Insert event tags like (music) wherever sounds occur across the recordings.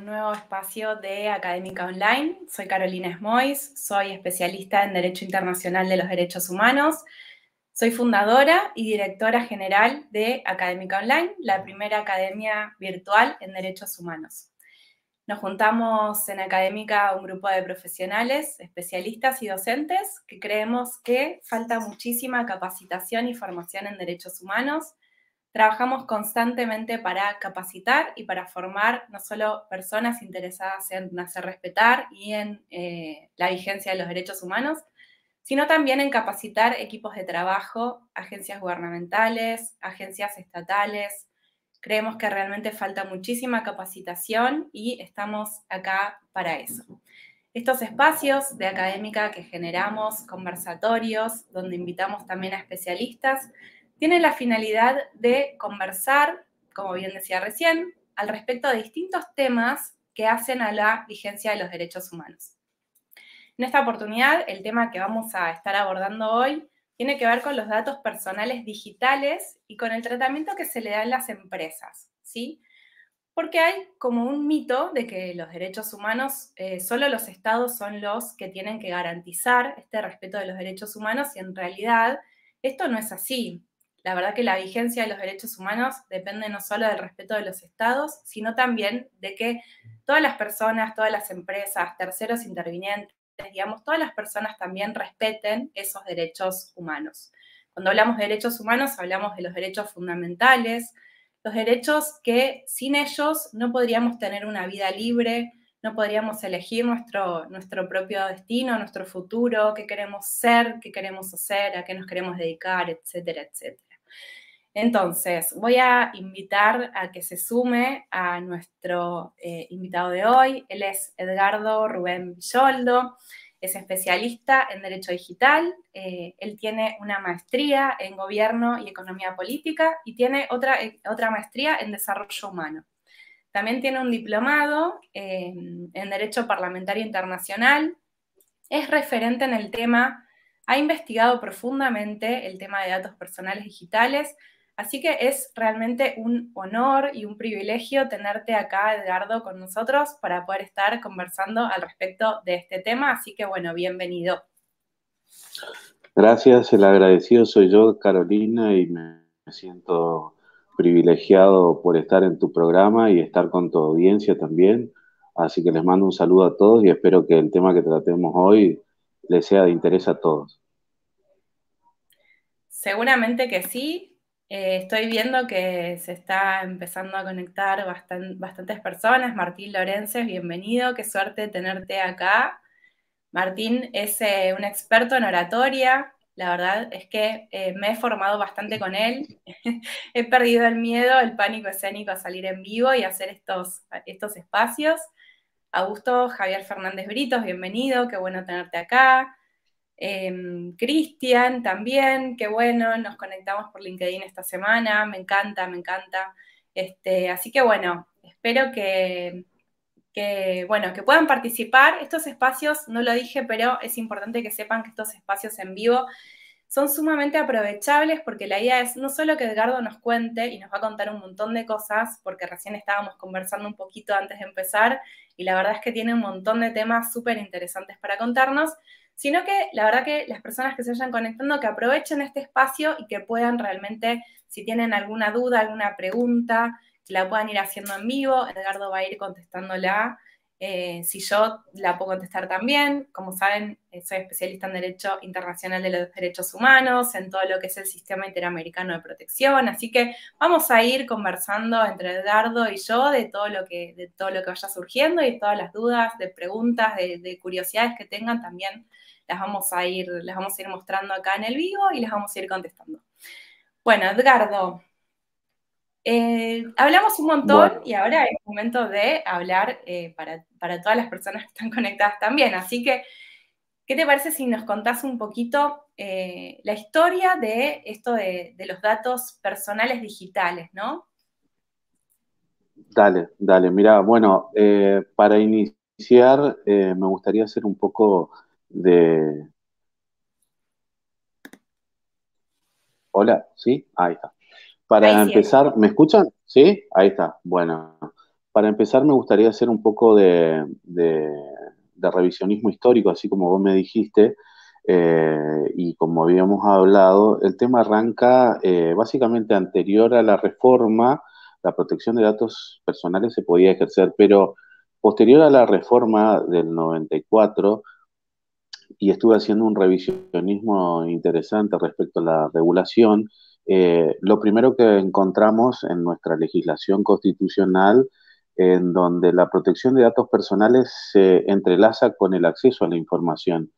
un nuevo espacio de Académica Online. Soy Carolina Smois, soy especialista en Derecho Internacional de los Derechos Humanos. Soy fundadora y directora general de Académica Online, la primera academia virtual en derechos humanos. Nos juntamos en Académica un grupo de profesionales, especialistas y docentes que creemos que falta muchísima capacitación y formación en derechos humanos Trabajamos constantemente para capacitar y para formar no solo personas interesadas en hacer respetar y en eh, la vigencia de los derechos humanos, sino también en capacitar equipos de trabajo, agencias gubernamentales, agencias estatales. Creemos que realmente falta muchísima capacitación y estamos acá para eso. Estos espacios de académica que generamos, conversatorios, donde invitamos también a especialistas, tiene la finalidad de conversar, como bien decía recién, al respecto de distintos temas que hacen a la vigencia de los derechos humanos. En esta oportunidad, el tema que vamos a estar abordando hoy tiene que ver con los datos personales digitales y con el tratamiento que se le da en las empresas, ¿sí? Porque hay como un mito de que los derechos humanos, eh, solo los estados son los que tienen que garantizar este respeto de los derechos humanos y en realidad esto no es así. La verdad que la vigencia de los derechos humanos depende no solo del respeto de los estados, sino también de que todas las personas, todas las empresas, terceros intervinientes, digamos, todas las personas también respeten esos derechos humanos. Cuando hablamos de derechos humanos, hablamos de los derechos fundamentales, los derechos que sin ellos no podríamos tener una vida libre, no podríamos elegir nuestro, nuestro propio destino, nuestro futuro, qué queremos ser, qué queremos hacer, a qué nos queremos dedicar, etcétera, etcétera. Entonces, voy a invitar a que se sume a nuestro eh, invitado de hoy. Él es Edgardo Rubén Villoldo, es especialista en Derecho Digital. Eh, él tiene una maestría en Gobierno y Economía Política y tiene otra, eh, otra maestría en Desarrollo Humano. También tiene un diplomado en Derecho Parlamentario Internacional. Es referente en el tema, ha investigado profundamente el tema de datos personales digitales Así que es realmente un honor y un privilegio tenerte acá, Edgardo, con nosotros para poder estar conversando al respecto de este tema. Así que bueno, bienvenido. Gracias, el agradecido soy yo, Carolina, y me siento privilegiado por estar en tu programa y estar con tu audiencia también. Así que les mando un saludo a todos y espero que el tema que tratemos hoy les sea de interés a todos. Seguramente que sí, eh, estoy viendo que se está empezando a conectar bastantes personas. Martín Lorences, bienvenido, qué suerte tenerte acá. Martín es eh, un experto en oratoria, la verdad es que eh, me he formado bastante con él. (laughs) he perdido el miedo, el pánico escénico a salir en vivo y hacer estos, estos espacios. Augusto Javier Fernández Britos, bienvenido, qué bueno tenerte acá. Em, Cristian también, qué bueno, nos conectamos por LinkedIn esta semana, me encanta, me encanta. Este, así que bueno, espero que, bueno, que puedan participar. Estos espacios, no lo dije, pero es importante que sepan que estos espacios en vivo son sumamente aprovechables porque la idea es no solo que Edgardo nos cuente y nos va a contar un montón de cosas, porque recién estábamos conversando un poquito antes de empezar y la verdad es que tiene un montón de temas súper interesantes para contarnos, sino que la verdad que las personas que se vayan conectando, que aprovechen este espacio y que puedan realmente, si tienen alguna duda, alguna pregunta, la puedan ir haciendo en vivo. Edgardo va a ir contestándola. Eh, si yo la puedo contestar también, como saben, eh, soy especialista en Derecho Internacional de los Derechos Humanos, en todo lo que es el Sistema Interamericano de Protección, así que vamos a ir conversando entre Edgardo y yo de todo lo que, de todo lo que vaya surgiendo y todas las dudas, de preguntas, de, de curiosidades que tengan también las vamos a ir, las vamos a ir mostrando acá en el vivo y las vamos a ir contestando. Bueno, Edgardo, eh, hablamos un montón y ahora es momento de hablar eh, para, todas las personas que están (laughs) conectadas también. Así que, ¿qué te parece si nos contás un poquito eh, la historia de esto de, de, los datos personales digitales, ¿no? Dale, dale. Mira, bueno, para iniciar me gustaría hacer un poco de... Hola, ¿sí? Ahí está. Para empezar, ¿me escuchan? ¿Sí? Ahí está. Bueno, para empezar me gustaría hacer un poco de, revisionismo histórico, así como vos me dijiste, eh, y como habíamos hablado, el tema arranca eh, básicamente anterior a la reforma, la protección de datos personales se podía ejercer, pero posterior a la reforma del 94, y estuve haciendo un revisionismo interesante respecto a la regulación, eh, lo primero que encontramos en nuestra legislación constitucional, en donde la protección de datos personales se entrelaza con el acceso a la información.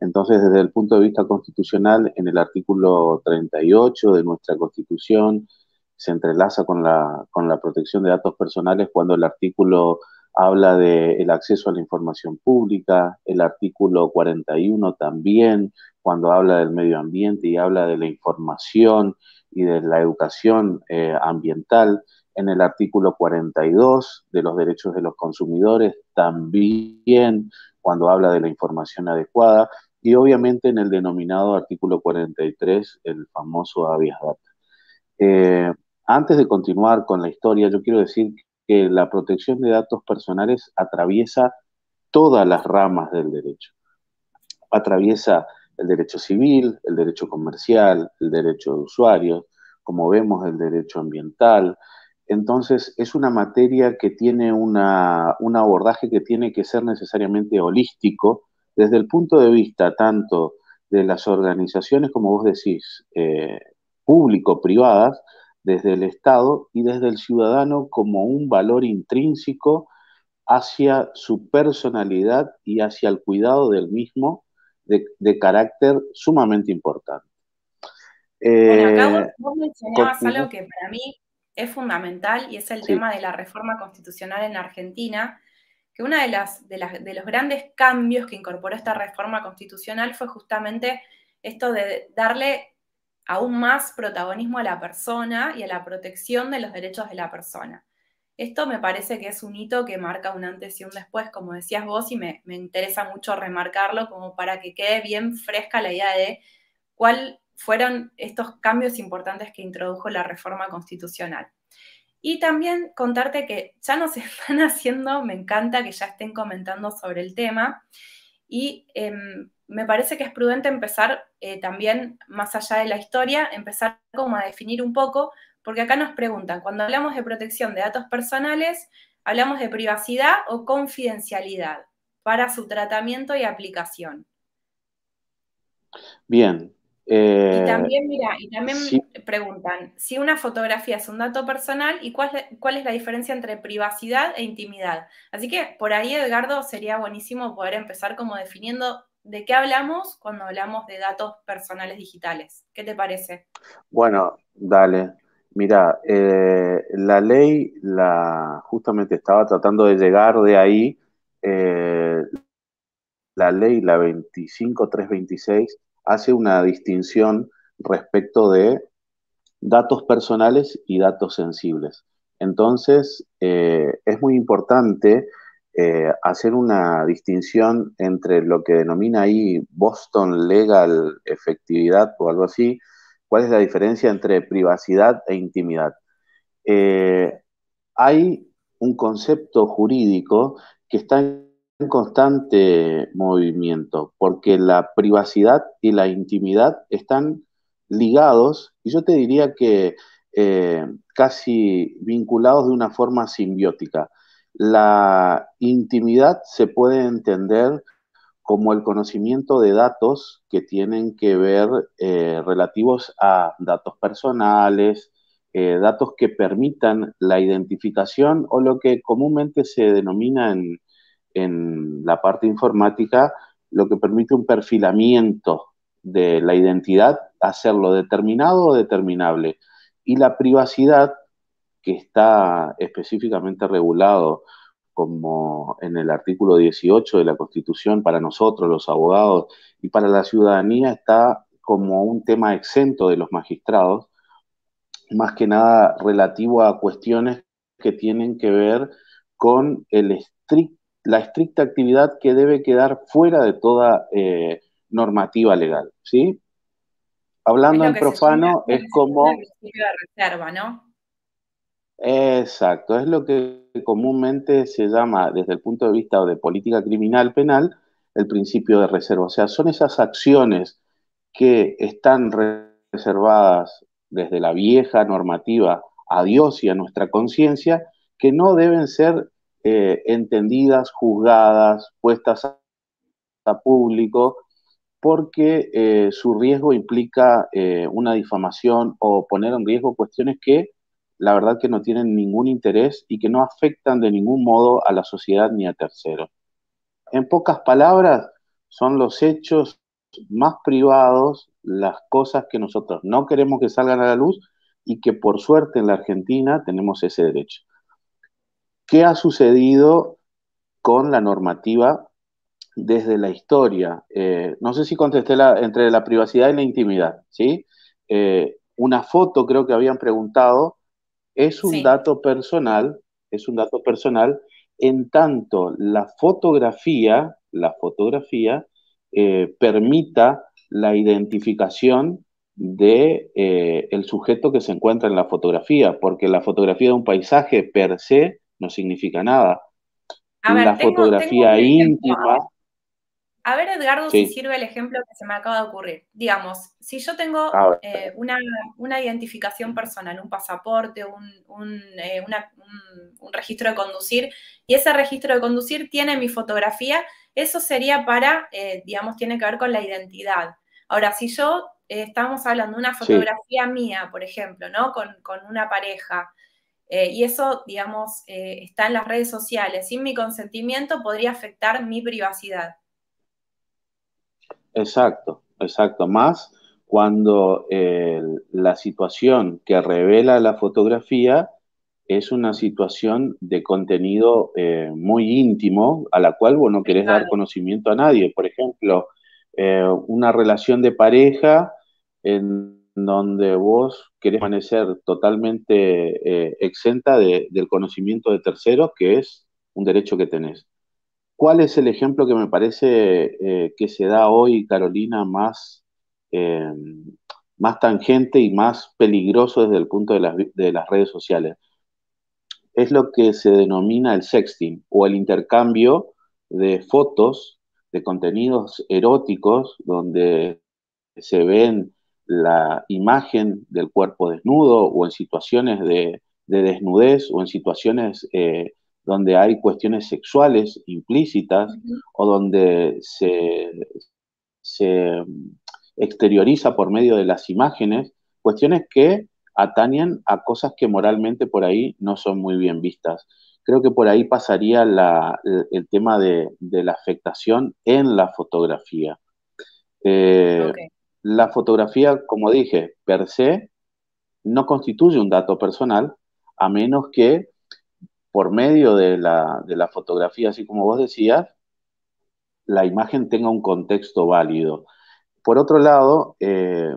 Entonces, desde el punto de vista constitucional, en el artículo 38 de nuestra Constitución, se entrelaza con la, con la protección de datos personales cuando el artículo habla del acceso a la información pública, el artículo 41 también, cuando habla del medio ambiente y habla de la información y de la educación eh, ambiental, en el artículo 42 de los derechos de los consumidores, también cuando habla de la información adecuada, y obviamente en el denominado artículo 43, el famoso habeas data. Eh, antes de continuar con la historia, yo quiero decir que la protección de datos personales atraviesa todas las ramas del derecho. Atraviesa el derecho civil, el derecho comercial, el derecho de usuarios, como vemos el derecho ambiental. Entonces es una materia que tiene una, un abordaje que tiene que ser necesariamente holístico desde el punto de vista tanto de las organizaciones, como vos decís, eh, público-privadas, desde el Estado y desde el ciudadano como un valor intrínseco hacia su personalidad y hacia el cuidado del mismo de, carácter sumamente importante. bueno, acá eh, vos, mencionabas algo que para mí es fundamental y es el tema de la reforma constitucional en Argentina, que uno de, las, de, de los grandes cambios que incorporó esta reforma constitucional fue justamente esto de darle aún más protagonismo a la persona y a la protección de los derechos de la persona. Esto me parece que es un hito que marca un antes y un después, como decías vos, y me, interesa mucho remarcarlo como para que quede bien fresca la idea de cuáles fueron estos cambios importantes que introdujo la reforma constitucional. Y también contarte que ya nos (laughs) están haciendo, me encanta que ya estén comentando sobre el tema, y em, me parece que es prudente empezar eh, también, más allá de la historia, empezar como a definir un poco, porque acá nos preguntan, cuando hablamos de protección de datos personales, ¿hablamos de privacidad o confidencialidad para su tratamiento y aplicación? Bien. y eh, también, mira, y también preguntan, si una fotografía es un dato personal y cuál, cuál es la diferencia entre privacidad e intimidad. Así que por ahí, Edgardo, sería buenísimo poder empezar como definiendo de qué hablamos cuando hablamos de datos personales digitales. ¿Qué te parece? Bueno, dale. Mira, eh, la ley la justamente estaba tratando de llegar de ahí. Eh, la ley, la 25326, hace una distinción respecto de datos personales y datos sensibles. Entonces, eh, es muy importante eh, hacer una distinción entre lo que denomina ahí Boston Legal Efectividad o algo así, cuál es la diferencia entre privacidad e intimidad. Eh, hay un concepto jurídico que está en constante movimiento, porque la privacidad y la intimidad están ligados, y yo te diría que eh, casi vinculados de una forma simbiótica. La intimidad se puede entender como el conocimiento de datos que tienen que ver eh, relativos a datos personales, eh, datos que permitan la identificación o lo que comúnmente se denomina en, en la parte informática, lo que permite un perfilamiento de la identidad, hacerlo determinado o determinable. Y la privacidad que está específicamente regulado como en el artículo 18 de la Constitución para nosotros, los abogados, y para la ciudadanía está como un tema exento de los magistrados, más que nada relativo a cuestiones que tienen que ver con el la estricta actividad que debe quedar fuera de toda eh, normativa legal, ¿sí? Hablando en profano, es como... de reserva, ¿no? Exacto, es lo que comúnmente se llama, desde el punto de vista de política criminal penal, el principio de reserva. O sea, son esas acciones que están reservadas desde la vieja normativa a Dios y a nuestra conciencia, que no deben ser eh, entendidas, juzgadas, puestas a, público, porque eh, su riesgo implica eh, una difamación o poner en riesgo cuestiones que la verdad que no tienen ningún interés y que no afectan de ningún modo a la sociedad ni a terceros. En pocas palabras, son los hechos más privados, las cosas que nosotros no queremos que salgan a la luz y que por suerte en la Argentina tenemos ese derecho. ¿Qué ha sucedido con la normativa desde la historia? Eh, no sé si contesté la, entre la privacidad y la intimidad, ¿sí? Eh, una foto creo que habían preguntado, es un dato personal, es un dato personal, en tanto la fotografía, la fotografía eh, permita la identificación de eh, el sujeto que se encuentra en la fotografía, porque la fotografía de un paisaje per se no significa nada. la fotografía íntima. A ver, Edgardo, si sirve el ejemplo que se me acaba de ocurrir. Digamos, si yo tengo eh, una, identificación personal, un pasaporte, un, un, un, registro de conducir, y ese registro de conducir tiene mi fotografía, eso sería para, eh, digamos, tiene que ver con la identidad. Ahora, si yo eh, estamos hablando de una fotografía mía, por ejemplo, ¿no? Con, una pareja, eh, y eso, digamos, está en las redes sociales, sin mi consentimiento podría afectar mi privacidad. Exacto, exacto. Más cuando la situación que revela la fotografía es una situación de contenido eh, muy íntimo a la cual vos no querés dar conocimiento a nadie. Por ejemplo, eh, una relación de pareja en donde vos querés permanecer totalmente eh, exenta del conocimiento de terceros, que es un derecho que tenés. ¿Cuál es el ejemplo que me parece que se da hoy, Carolina, más, más tangente y más peligroso desde el punto de las redes sociales? es lo que se denomina el sexting o el intercambio de fotos, de contenidos eróticos, donde se ven la imagen del cuerpo desnudo o en situaciones de, desnudez o en situaciones eh, donde hay cuestiones sexuales implícitas o donde se, se exterioriza por medio de las imágenes, cuestiones que atañen a cosas que moralmente por ahí no son muy bien vistas. Creo que por ahí pasaría el, tema de, la afectación en la fotografía. Eh, la fotografía, como dije, per se no constituye un dato personal, a menos que por medio de la, fotografía, así como vos decías, la imagen tenga un contexto válido. Por otro lado, eh,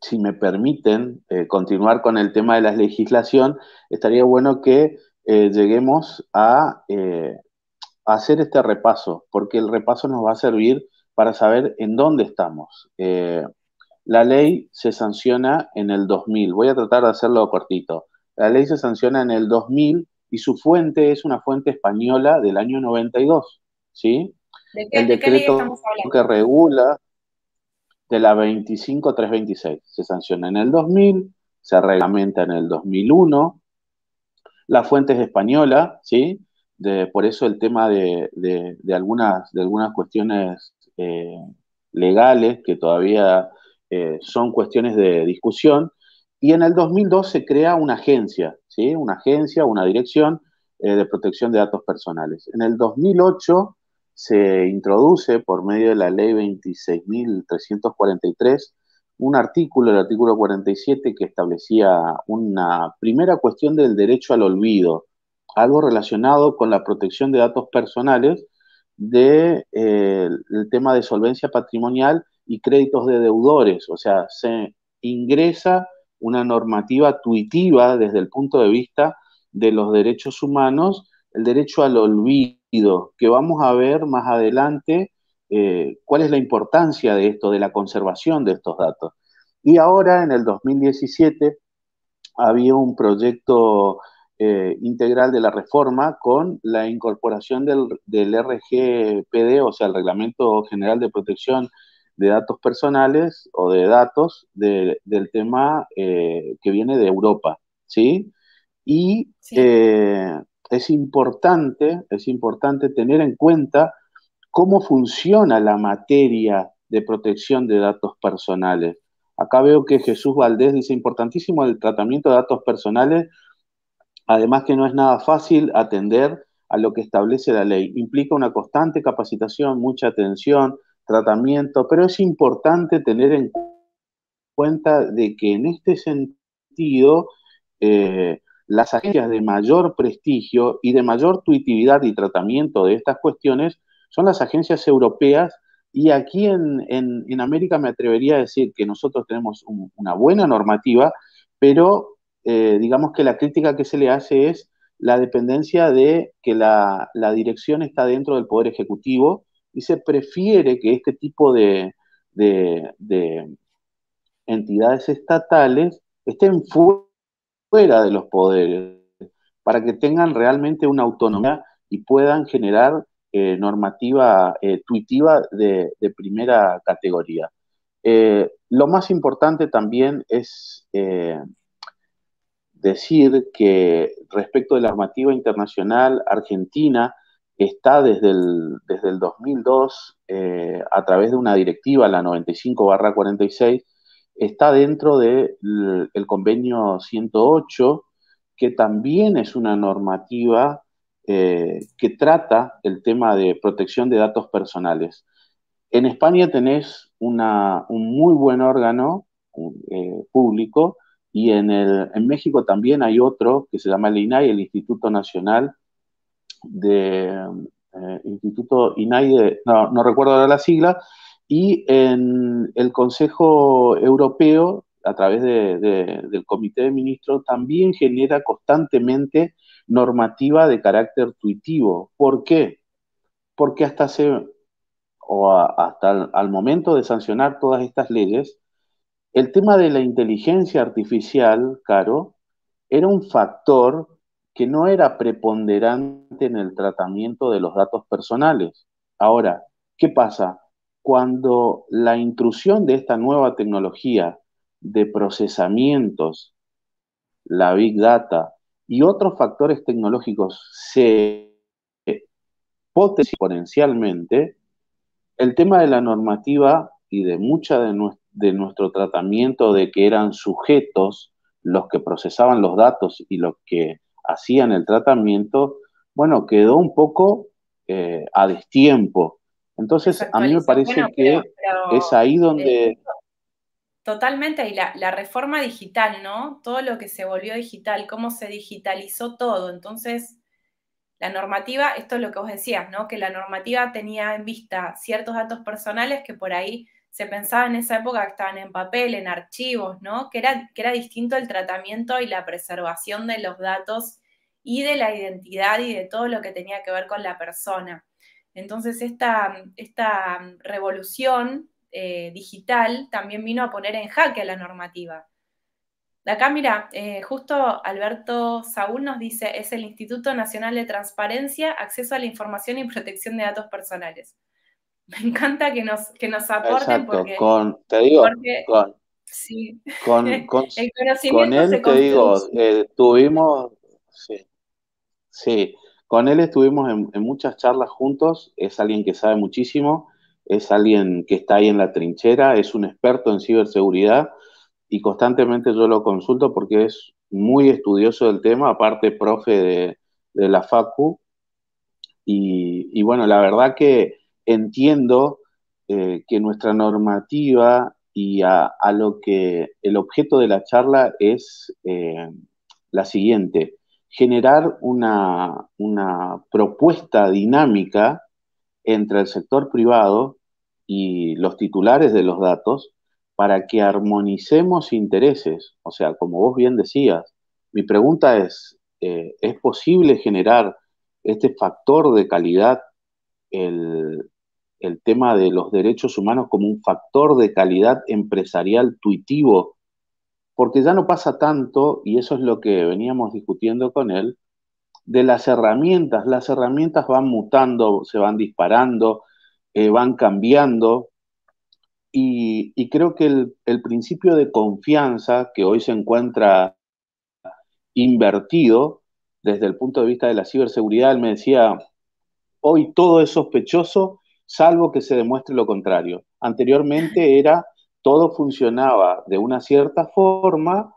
si me permiten eh, continuar con el tema de la legislación, estaría bueno que eh, lleguemos eh, a, hacer este repaso, porque el repaso nos va a servir para saber en dónde estamos. la ley se sanciona en el 2000, voy a tratar de hacerlo cortito. La ley se sanciona en el 2000 y su fuente es una fuente española del año 92, ¿sí? el decreto que regula de la 25326. Se sanciona en el 2000, se reglamenta en el 2001. La fuente es española, ¿sí? De, por eso el tema de, algunas, de algunas cuestiones eh, legales que todavía eh, son cuestiones de discusión. Y en el 2002 se crea una agencia, ¿sí? Una agencia, una dirección eh, de protección de datos personales. En el 2008 se introduce por medio de la ley 26.343 un artículo, el artículo 47, que establecía una primera cuestión del derecho al olvido, algo relacionado con la protección de datos personales del de, eh, tema de solvencia patrimonial y créditos de deudores, o sea, se ingresa una normativa tuitiva desde el punto de vista de los derechos humanos, el derecho al olvido que vamos a ver más adelante eh, cuál es la importancia de esto, de la conservación de estos datos. Y ahora, en el 2017, había un proyecto eh, integral de la reforma con la incorporación del, RGPD, o sea, el Reglamento General de Protección de Datos Personales o de datos del tema eh, que viene de Europa, ¿sí? Y eh, es importante, es importante tener en cuenta cómo funciona la materia de protección de datos personales. Acá veo que Jesús Valdés dice, importantísimo el tratamiento de datos personales Además que no es nada fácil atender a lo que establece la ley. Implica una constante capacitación, mucha atención, tratamiento, pero es importante tener en cuenta de que en este sentido eh, las agencias de mayor prestigio y de mayor tuitividad y tratamiento de estas cuestiones son las agencias europeas y aquí en, América me atrevería a decir que nosotros tenemos una buena normativa, pero eh, digamos que la crítica que se le hace es la dependencia de que la, dirección está dentro del Poder Ejecutivo y se prefiere que este tipo de, entidades estatales estén fuera de los poderes para que tengan realmente una autonomía y puedan generar eh, normativa eh, tuitiva de, primera categoría. lo más importante también es decir que respecto de la normativa internacional, Argentina está desde el, desde el 2002, eh, a través de una directiva, la 95-46, está dentro del convenio 108, que también es una normativa eh, que trata el tema de protección de datos personales. En España tenés un muy buen órgano eh, público y en, el, en México también hay otro que se llama el INAI, el Instituto Nacional de eh, Instituto INAI, no, recuerdo ahora la sigla, y en el Consejo Europeo, a través del Comité de Ministros, también genera constantemente normativa de carácter tuitivo. ¿Por qué? Porque hasta, se, o hasta al momento de sancionar todas estas leyes, el tema de la inteligencia artificial, Caro, era un factor que no era preponderante en el tratamiento de los datos personales. Ahora, ¿qué pasa? Cuando la intrusión de esta nueva tecnología de procesamientos, la Big Data y otros factores tecnológicos se potencian exponencialmente, el tema de la normativa y de mucha de, de nuestro tratamiento de que eran sujetos los que procesaban los datos y los que hacían el tratamiento, bueno, quedó un poco eh, a destiempo. Entonces, a mí me parece que es ahí donde... Totalmente, y la, la, reforma digital, ¿no? Todo lo que se volvió digital, cómo se digitalizó todo. Entonces, la normativa, esto es lo que vos decías, ¿no? Que la normativa tenía en vista ciertos datos personales que por ahí se pensaba en esa época que estaban en papel, en archivos, ¿no? Que era, que era distinto el tratamiento y la preservación de los datos y de la identidad y de todo lo que tenía que ver con la persona. Entonces, esta, esta revolución eh, digital también vino a poner en jaque la normativa. De acá, mira, eh, justo Alberto Saúl nos dice, es el Instituto Nacional de Transparencia, Acceso a la Información y Protección de Datos Personales. (laughs) Me encanta que nos, que nos aporten porque, con, te digo, con, sí. con, (laughs) con, con él te digo, eh, tuvimos, sí, sí, con él estuvimos en, en, muchas charlas juntos, es alguien que sabe muchísimo, es alguien que está ahí en la trinchera, es un experto en ciberseguridad y constantemente yo lo consulto porque es muy estudioso del tema, aparte profe de, de la FACU. Y, y bueno, la verdad que entiendo eh, que nuestra normativa y a, lo que el objeto de la charla es eh, la siguiente, generar una, una propuesta dinámica entre el sector privado y los titulares de los datos para que armonicemos intereses. O sea, como vos bien decías, mi pregunta es, eh, ¿es posible generar este factor de calidad el, el tema de los derechos humanos como un factor de calidad empresarial tuitivo porque ya no pasa tanto, y eso es lo que veníamos discutiendo con él, de las herramientas. Las herramientas van mutando, se van disparando, eh, van cambiando, y, creo que el, el, principio de confianza que hoy se encuentra invertido desde el punto de vista de la ciberseguridad, él me decía, hoy todo es sospechoso, salvo que se demuestre lo contrario. Anteriormente (laughs) era todo funcionaba de una cierta forma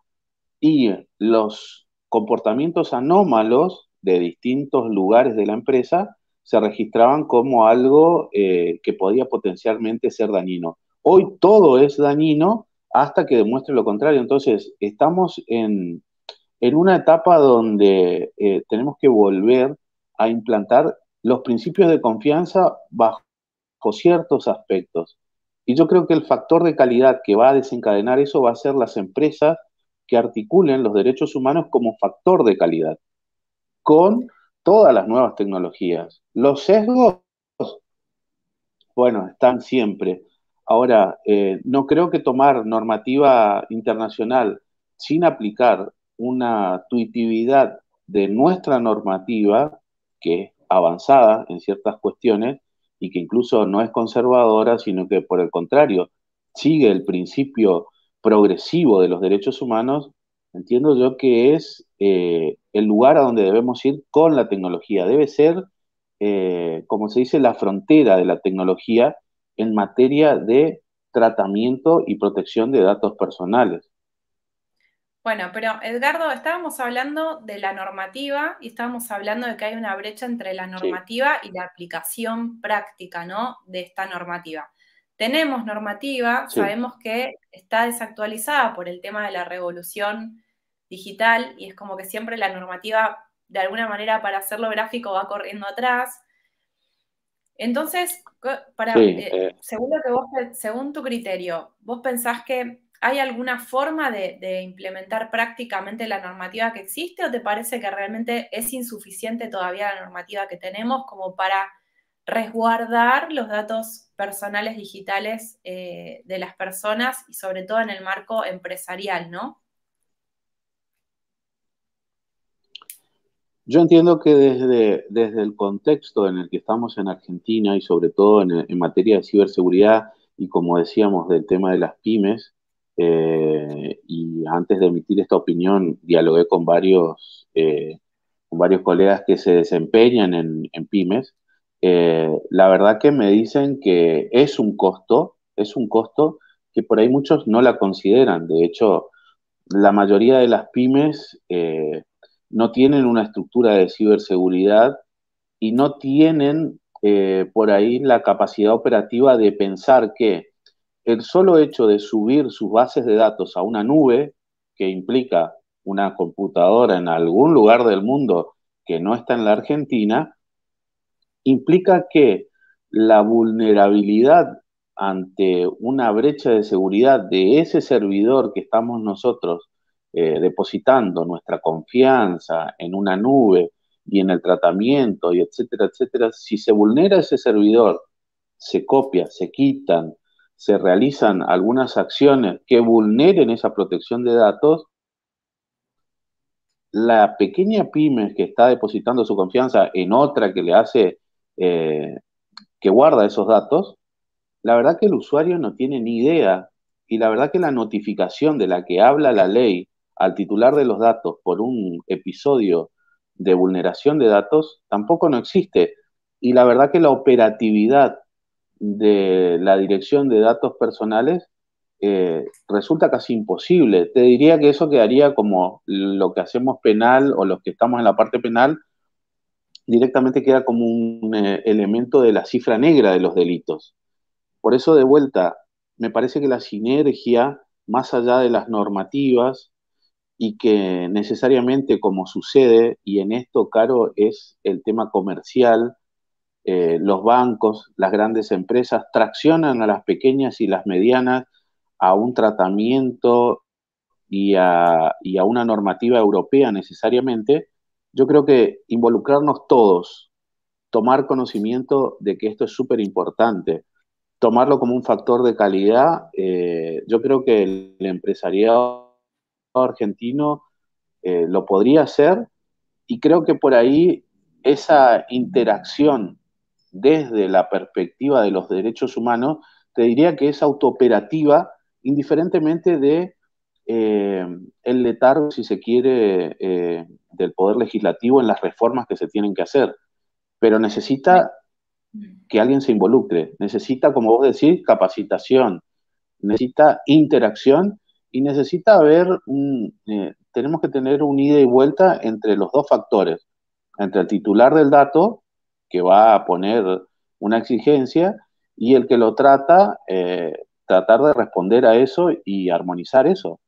y los comportamientos anómalos de distintos lugares de la empresa se registraban como algo eh, que podía potencialmente ser dañino. Hoy todo es dañino hasta que demuestre lo contrario. Entonces, estamos en, una etapa donde eh, tenemos que volver a implantar los principios de confianza bajo ciertos aspectos. Y yo creo que el factor de calidad que va a desencadenar eso va a ser las empresas que articulen los derechos humanos como factor de calidad, con todas las nuevas tecnologías. Los sesgos, bueno, están siempre. Ahora, eh, no creo que tomar normativa internacional sin aplicar una tuitividad de nuestra normativa, que es avanzada en ciertas cuestiones, y que incluso no es conservadora, sino que por el contrario sigue el principio progresivo de los derechos humanos, entiendo yo que es eh, el lugar a donde debemos ir con la tecnología. Debe ser, eh, como se dice, la frontera de la tecnología en materia de tratamiento y protección de datos personales. Bueno, pero Edgardo, estábamos hablando de la normativa y estábamos hablando de que hay una brecha entre la normativa y la aplicación práctica, ¿no? De esta normativa. Tenemos normativa, sabemos que está desactualizada por el tema de la revolución digital y es como que siempre la normativa, de alguna manera, para hacerlo gráfico va corriendo atrás. Entonces, para, eh, eh. según, que vos, según tu criterio, ¿vos pensás que ¿Hay alguna forma de, implementar prácticamente la normativa que existe o te parece que realmente es insuficiente todavía la normativa que tenemos como para resguardar los datos personales digitales eh, de las personas y sobre todo en el marco empresarial, ¿no? Yo entiendo que desde, desde el contexto en el que estamos en Argentina y sobre todo en, en materia de ciberseguridad y como decíamos del tema de las pymes, eh, y antes de emitir esta opinión, dialogué con varios, eh, con varios colegas que se desempeñan en, pymes. Eh, la verdad que me dicen que es un costo, es un costo que por ahí muchos no la consideran. De hecho, la mayoría de las pymes no tienen una estructura de ciberseguridad y no tienen por ahí la capacidad operativa de pensar que el solo hecho de subir sus bases de datos a una nube, que implica una computadora en algún lugar del mundo que no está en la Argentina, implica que la vulnerabilidad ante una brecha de seguridad de ese servidor que estamos nosotros eh, depositando nuestra confianza en una nube y en el tratamiento y etcétera, etcétera, si se vulnera ese servidor, se copia, se quitan, se realizan algunas acciones que vulneren esa protección de datos, la pequeña pyme que está depositando su confianza en otra que le hace, eh, que guarda esos datos, la verdad que el usuario no tiene ni idea y la verdad que la notificación de la que habla la ley al titular de los datos por un episodio de vulneración de datos tampoco no existe. Y la verdad que la operatividad de la dirección de datos personales eh, resulta casi imposible. Te diría que eso quedaría como lo que hacemos penal o los que estamos en la parte penal, directamente queda como un eh, elemento de la cifra negra de los delitos. Por eso, de vuelta, me parece que la sinergia, más allá de las normativas, y que necesariamente como sucede, y en esto, Caro, es el tema comercial, eh, los bancos, las grandes empresas traccionan a las pequeñas y las medianas a un tratamiento y a, una normativa europea necesariamente, yo creo que involucrarnos todos, tomar conocimiento de que esto es súper importante, tomarlo como un factor de calidad, eh, yo creo que el, empresariado argentino eh, lo podría hacer y creo que por ahí esa interacción desde la perspectiva de los derechos humanos, te diría que es autooperativa indiferentemente de eh, el letargo, si se quiere, eh, del poder legislativo en las reformas que se tienen que hacer. Pero necesita que alguien se involucre, necesita, como vos decís, capacitación, necesita interacción y necesita haber, un, eh, tenemos que tener un ida y vuelta entre los dos factores, entre el titular del dato, que va a poner una exigencia, y el que lo trata, eh, tratar de responder a eso y armonizar eso.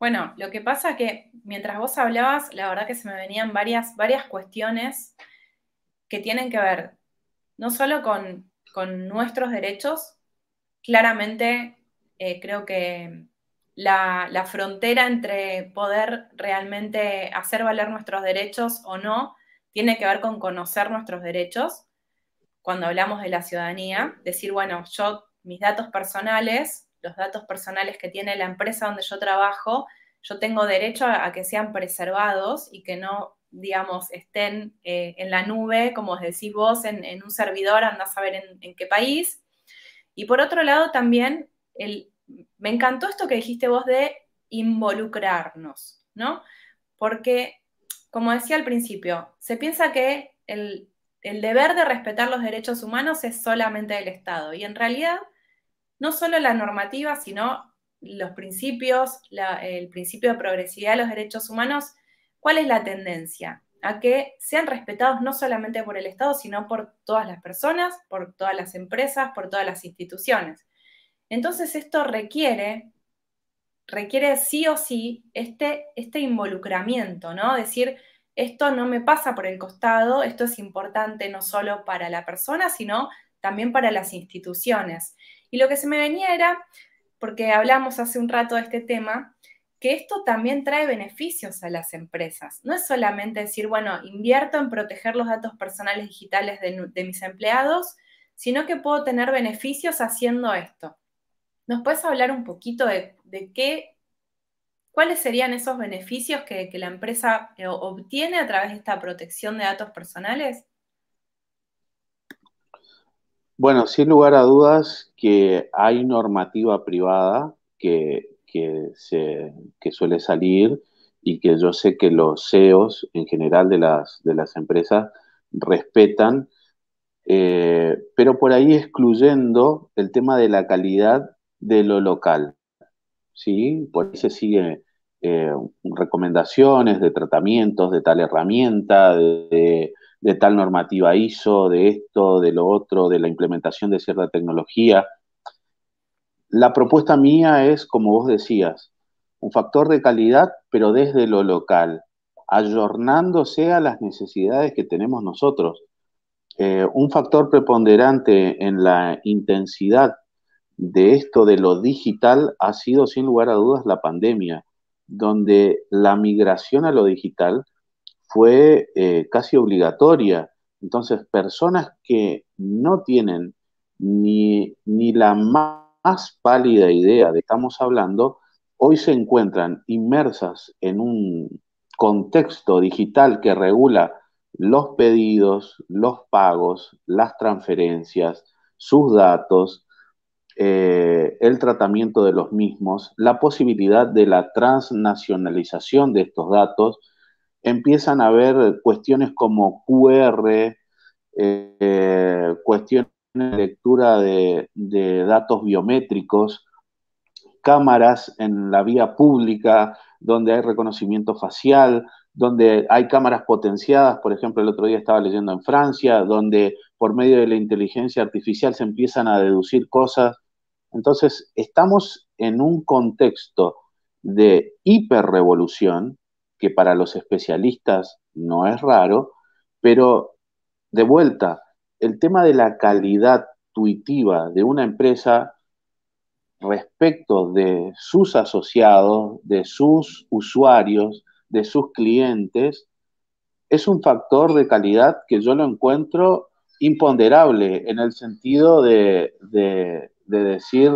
Bueno, lo que pasa que mientras vos hablabas, la verdad que se me venían varias, varias cuestiones que tienen que ver no solo con, nuestros derechos, claramente eh, creo que la, la, frontera entre poder realmente hacer valer nuestros derechos o no tiene que ver con conocer nuestros derechos. Cuando hablamos de la ciudadanía, decir, bueno, yo, mis datos personales, los datos personales que tiene la empresa donde yo trabajo, yo tengo derecho a que sean preservados y que no digamos, estén eh, en la nube, como decís vos, en, un servidor, andás a ver en, qué país. Y por otro lado, también el, me encantó esto que dijiste vos de involucrarnos, ¿no? Porque, como decía al principio, se piensa que el, deber de respetar los derechos humanos es solamente del Estado. Y en realidad, no solo la normativa, sino los principios, el principio de progresividad de los derechos humanos ¿Cuál es la tendencia? A que sean respetados no solamente por el Estado, sino por todas las personas, por todas las empresas, por todas las instituciones. Entonces esto requiere, requiere sí o sí este, este involucramiento, ¿no? Decir, esto no me pasa por el costado, esto es importante no solo para la persona, sino también para las instituciones. Y lo que se me venía era, porque hablamos hace un rato de este tema, que esto también trae beneficios a las empresas. No es solamente decir, bueno, invierto en proteger los datos personales digitales de, mis empleados, sino que puedo tener beneficios haciendo esto. ¿Nos puedes hablar un poquito de, qué, cuáles serían esos beneficios que, la empresa eh, obtiene a través de esta protección de datos personales? Bueno, sin lugar a dudas que hay normativa privada que se, suele salir y que yo sé que los CEOs en general de las, de las empresas respetan, eh, pero por ahí excluyendo el tema de la calidad de lo local. ¿Sí? Por ahí se siguen eh, recomendaciones de tratamientos de tal herramienta, de, de tal normativa ISO, de esto, de lo otro, de la implementación de cierta tecnología. La propuesta mía es, como vos decías, un factor de calidad, pero desde lo local, ayornándose a las necesidades que tenemos nosotros. Eh, un factor preponderante en la intensidad de esto de lo digital ha sido, sin lugar a dudas, la pandemia, donde la migración a lo digital fue eh, casi obligatoria. Entonces, personas que no tienen ni, ni la más pálida idea de estamos hablando, hoy se encuentran inmersas en un contexto digital que regula los pedidos, los pagos, las transferencias, sus datos, eh, el tratamiento de los mismos, la posibilidad de la transnacionalización de estos datos, empiezan a haber cuestiones como QR, eh, cuestiones lectura de, datos biométricos, cámaras en la vía pública donde hay reconocimiento facial, donde hay cámaras potenciadas, por ejemplo, el otro día estaba leyendo en Francia, donde por medio de la inteligencia artificial se empiezan a deducir cosas. Entonces, estamos en un contexto de hiperrevolución, que para los especialistas no es raro, pero de vuelta, el tema de la calidad tuitiva de una empresa respecto de sus asociados, de sus usuarios, de sus clientes, es un factor de calidad que yo lo encuentro imponderable en el sentido de, de decir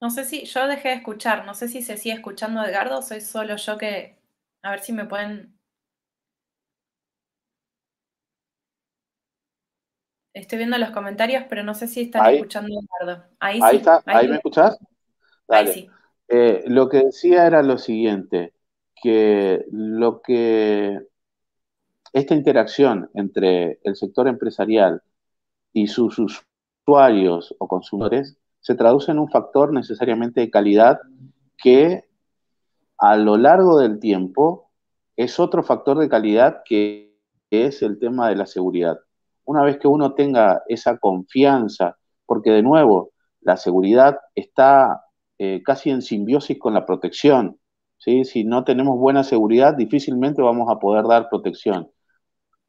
No sé si yo dejé de escuchar, no sé si se sigue escuchando Edgardo, soy solo yo que a ver si me pueden Estoy viendo los comentarios, pero no sé si están escuchando Eduardo. Ahí, ahí sí, está, ahí, ahí me escuchás. Ahí sí. Eh, lo que decía era lo siguiente, que lo que esta interacción entre el sector empresarial y sus usuarios o consumidores se traduce en un factor necesariamente de calidad que a lo largo del tiempo es otro factor de calidad que es el tema de la seguridad. Una vez que uno tenga esa confianza, porque de nuevo, la seguridad está eh, casi en simbiosis con la protección. ¿Sí? Si no tenemos buena seguridad, difícilmente vamos a poder dar protección.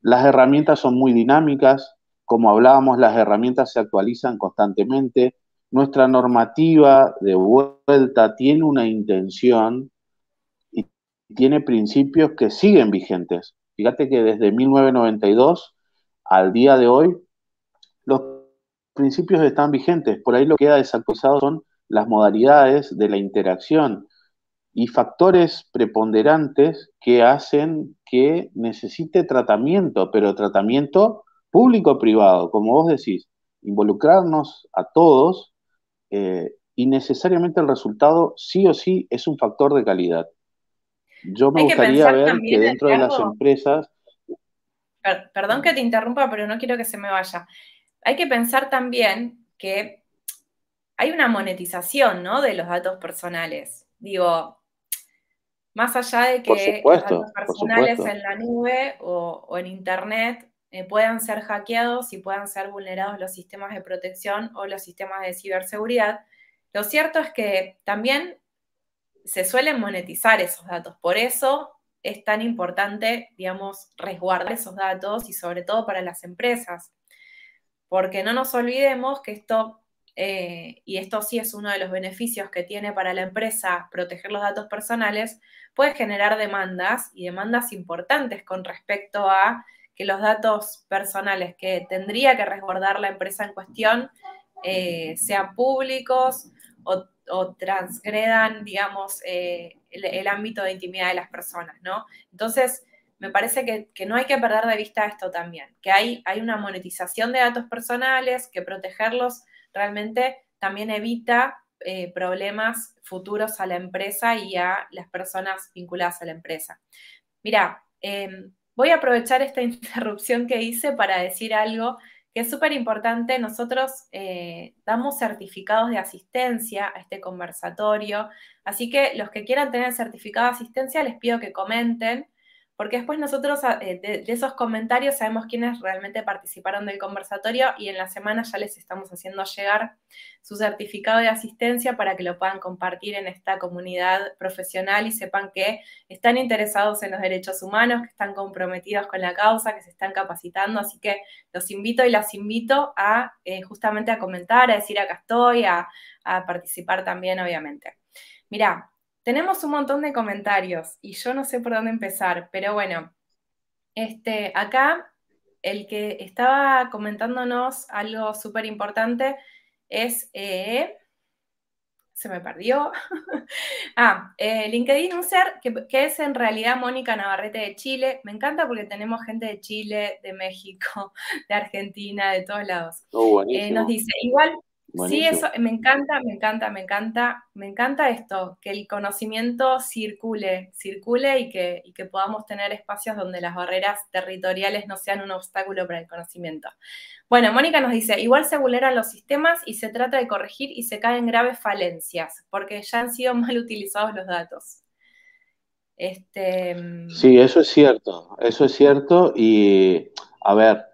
Las herramientas son muy dinámicas, como hablábamos, las herramientas se actualizan constantemente. Nuestra normativa de vuelta tiene una intención y tiene principios que siguen vigentes. Fíjate que desde 1992 al día de hoy, los principios están vigentes. Por ahí lo que queda desactualizado son las modalidades de la interacción y factores preponderantes que hacen que necesite tratamiento, pero tratamiento público-privado, como vos decís, involucrarnos a todos eh, y necesariamente el resultado sí o sí es un factor de calidad. Yo me gustaría ver que dentro de las empresas... Perdón que te interrumpa, pero no quiero que se me vaya. Hay que pensar también que hay una monetización, ¿no? De los datos personales. Digo, más allá de que los datos personales en la nube o, en Internet eh, puedan ser hackeados y puedan ser vulnerados los sistemas de protección o los sistemas de ciberseguridad, lo cierto es que también se suelen monetizar esos datos. Por eso es tan importante, digamos, resguardar esos datos y sobre todo para las empresas. Porque no nos olvidemos que esto eh, y esto sí es uno de los beneficios que tiene para la empresa proteger los datos personales, puede generar demandas y demandas importantes con respecto a que los datos personales que tendría que resguardar la empresa en cuestión eh, sean públicos o, transgredan, digamos, eh, el, ámbito de intimidad de las personas, ¿no? Entonces, me parece que, no hay que perder de vista esto también, que hay, hay una monetización de datos personales, que protegerlos realmente también evita eh, problemas futuros a la empresa y a las personas vinculadas a la empresa. Mira, em, voy a aprovechar esta (laughs) interrupción que hice para decir algo que es súper importante. Nosotros eh, damos certificados de asistencia a este conversatorio, así que los que quieran tener certificado de asistencia les pido que comenten porque después nosotros ah, eh, de, esos comentarios sabemos quiénes realmente participaron del conversatorio y en la semana ya les estamos haciendo llegar su certificado de asistencia para que lo puedan compartir en esta comunidad profesional y sepan que están interesados en los derechos humanos, que están comprometidos con la causa, que se están capacitando, así que los invito y las invito a eh, justamente a comentar, a decir acá estoy, a, a participar también, obviamente. Mira, tenemos un montón de comentarios y yo no sé por dónde empezar, pero bueno, este, acá el que estaba comentándonos algo súper importante es, eh, se me perdió, (laughs) ah, eh, LinkedIn User, que, que, es en realidad Mónica Navarrete de Chile. Me encanta porque tenemos gente de Chile, de México, (laughs) de Argentina, de todos lados. Oh, eh, nos dice, igual Sí, eso me encanta, me encanta, me encanta, me encanta esto, que el conocimiento circule, circule y que, que podamos tener espacios donde las barreras territoriales no sean un obstáculo para el conocimiento. Bueno, Mónica nos dice, igual se vulneran los sistemas y se trata de corregir y se caen graves falencias, porque ya han sido (laughs) mal utilizados los datos. Este... Mm, sí, eso es cierto, eso es cierto y, a ver,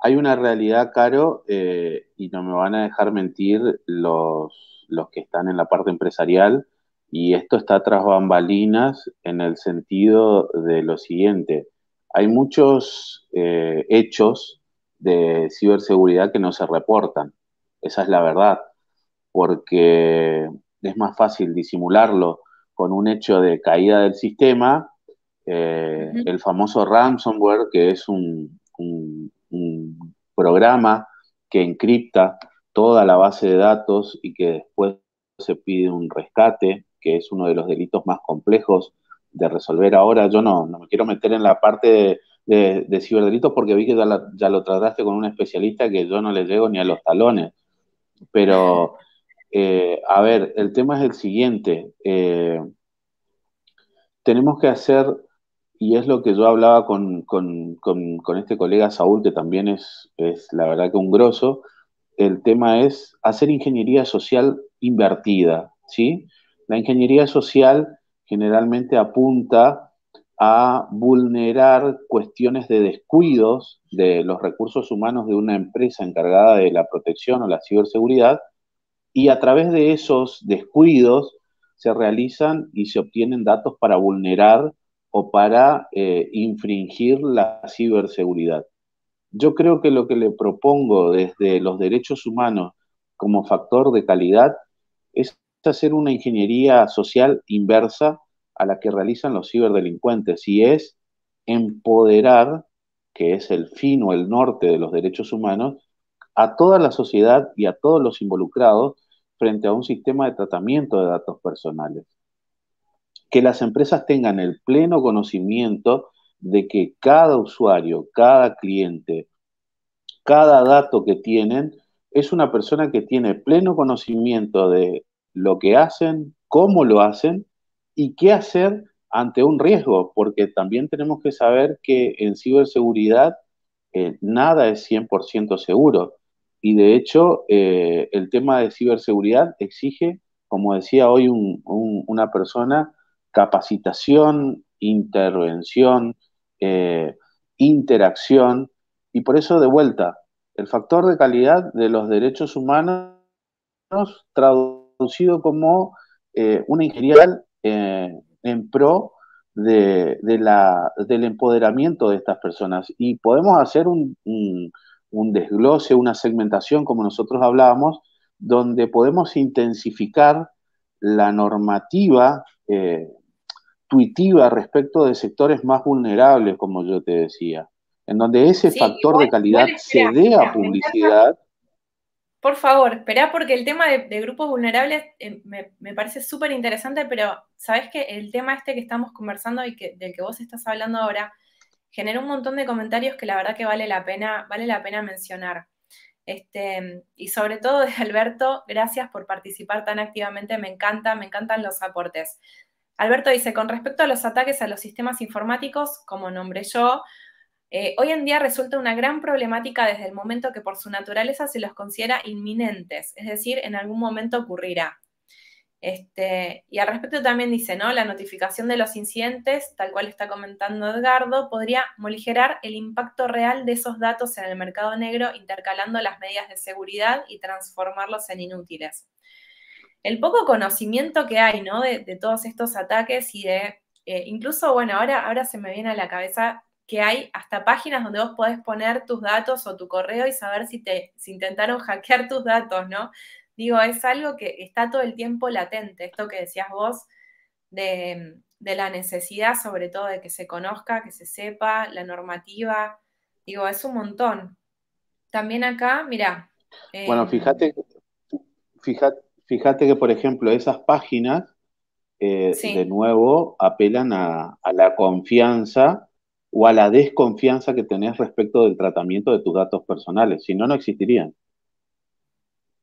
hay una realidad, Caro, eh, y no me van a dejar mentir los, los que están en la parte empresarial, y esto está tras bambalinas en el sentido de lo siguiente. Hay muchos eh, hechos de ciberseguridad que no se reportan. Esa es la verdad, porque es más fácil disimularlo con un hecho de caída del sistema, eh, el famoso ransomware, que es un, un programa que encripta toda la base de datos y que después se pide un rescate, que es uno de los delitos más complejos de resolver ahora. Yo no, no me quiero meter en la parte de, ciberdelitos porque vi que ya, lo trataste con un especialista que yo no le llego ni a los talones. Pero, eh, a ver, el tema es el siguiente. Eh, tenemos que hacer, y es lo que yo hablaba con, este colega Saúl, que también es, es la verdad que un grosso, el tema es hacer ingeniería social invertida, ¿sí? La ingeniería social generalmente apunta a vulnerar cuestiones de descuidos de los recursos humanos de una empresa encargada de la protección o la ciberseguridad y a través de esos descuidos se realizan y se obtienen datos para vulnerar o para eh, infringir la ciberseguridad. Yo creo que lo que le propongo desde los derechos humanos como factor de calidad es hacer una ingeniería social inversa a la que realizan los ciberdelincuentes y es empoderar, que es el fin o el norte de los derechos humanos, a toda la sociedad y a todos los involucrados frente a un sistema de tratamiento de datos personales. Que las empresas tengan el pleno conocimiento de que cada usuario, cada cliente, cada dato que tienen es una persona que tiene pleno conocimiento de lo que hacen, cómo lo hacen y qué hacer ante un riesgo, porque también tenemos que saber que en ciberseguridad eh, nada es 100% seguro. Y de hecho, eh, el tema de ciberseguridad exige, como decía hoy una persona, capacitación, intervención, eh, interacción, y por eso de vuelta, el factor de calidad de los derechos humanos traducido como eh, una ingeniería eh, en pro de, la, del empoderamiento de estas personas. Y podemos hacer un, desglose, una segmentación, como nosotros hablábamos, donde podemos intensificar la normativa tuitiva respecto de sectores más vulnerables, como yo te decía, en donde ese factor de calidad se dé a publicidad. Por favor, espera, porque el tema de, grupos vulnerables eh, me, parece súper interesante, pero sabes que el tema este que estamos conversando y que, del que vos estás hablando ahora genera un montón de comentarios que la verdad que vale la pena, vale la pena mencionar. Este, y sobre todo de (laughs) Alberto, gracias por participar tan activamente, me encanta, me encantan los aportes. Alberto dice, con respecto a los ataques a los sistemas informáticos, como nombré yo, eh, hoy en día resulta una gran problemática desde el momento que por su naturaleza se los considera inminentes, es decir, en algún momento ocurrirá. Este, y al respecto también dice, ¿no? La notificación de los incidentes, tal cual está comentando Edgardo, podría moligerar el impacto real de esos datos en el mercado negro, intercalando las medidas de seguridad y transformarlos en inútiles el poco conocimiento que hay, ¿no? De, todos estos ataques y de, eh, incluso, bueno, ahora, ahora se me viene a la cabeza que hay hasta páginas donde vos podés poner tus datos o tu correo y saber si te si intentaron (laughs) hackear tus datos, ¿no? Digo, es algo que está todo el tiempo latente, esto que decías vos, de, la necesidad sobre todo de que se conozca, que se sepa, la normativa, digo, es un montón. También acá, mira. bueno, fíjate, fíjate, Fíjate que, por ejemplo, esas páginas, eh, de nuevo, apelan a, la confianza o a la desconfianza que tenés respecto del tratamiento de tus datos personales. Si no, no existirían.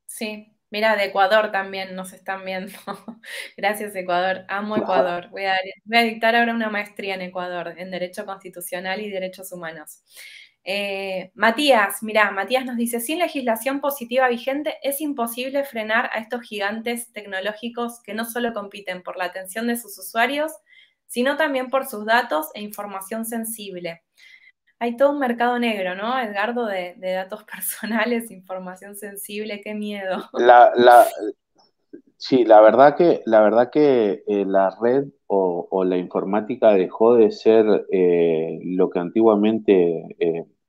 Sí, mira, de Ecuador también nos están viendo. (laughs) Gracias, Ecuador. Amo Ecuador. Voy a, voy a dictar ahora una maestría en Ecuador, en Derecho Constitucional y Derechos Humanos. Eh, Matías, mira, Matías nos dice, sin legislación positiva vigente es imposible frenar a estos gigantes tecnológicos que no solo compiten por la atención de sus usuarios, sino también por sus datos e información sensible. Hay todo un mercado negro, ¿no, Edgardo, de, datos (laughs) personales, información sensible, qué miedo. sí, la verdad que la, verdad que, eh, la red o, la informática dejó de ser eh, lo que antiguamente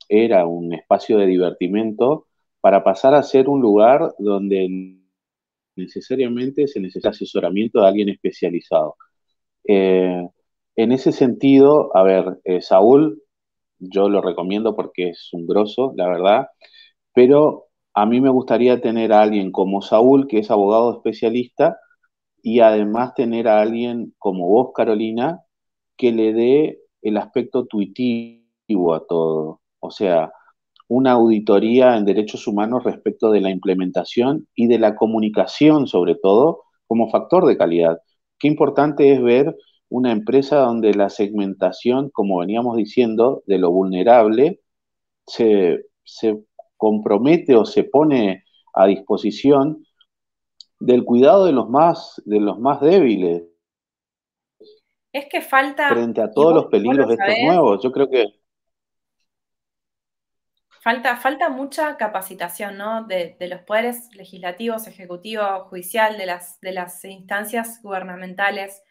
era un espacio de divertimento para pasar a ser un lugar donde necesariamente se necesita asesoramiento de alguien especializado. Eh, en ese sentido, a ver, eh, Saúl, yo lo recomiendo porque es un grosso, la verdad, pero a mí me gustaría tener a alguien como Saúl, que es abogado especialista, y además tener a alguien como vos, Carolina, que le dé el aspecto tuitivo a todo. O sea, una auditoría en derechos humanos respecto de la implementación y de la comunicación, sobre todo, como factor de calidad. Qué importante es ver una empresa donde la segmentación, como veníamos diciendo, de lo vulnerable, se, compromete o se pone a disposición del cuidado de los más, de los más débiles. Es que falta... Frente a todos los peligros de estos nuevos, yo creo que... Falta, falta mucha capacitación ¿no? de, los poderes legislativos, ejecutivo, judicial, de las, de las instancias gubernamentales.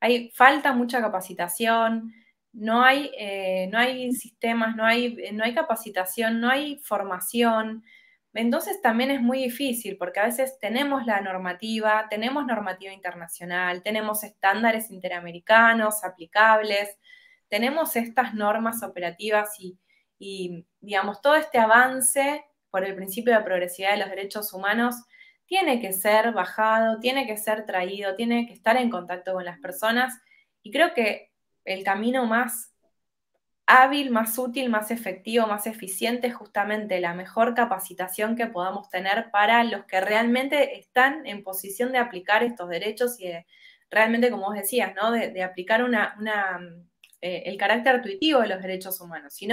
Hay, falta mucha capacitación, no hay, eh, no hay sistemas, no hay, no hay capacitación, no hay formación. Entonces también es muy difícil porque a veces tenemos la normativa, tenemos normativa internacional, tenemos estándares interamericanos aplicables, tenemos estas normas operativas y, digamos, todo este avance por el principio de progresividad de los derechos humanos tiene que ser bajado, tiene que ser traído, tiene que estar en contacto con las personas y creo que el camino más hábil, más útil, más efectivo, más eficiente es justamente la mejor capacitación que podamos tener para los que realmente están en posición de aplicar estos derechos y realmente, como vos decías, ¿no? de, aplicar una, eh, el carácter intuitivo de los derechos humanos. Si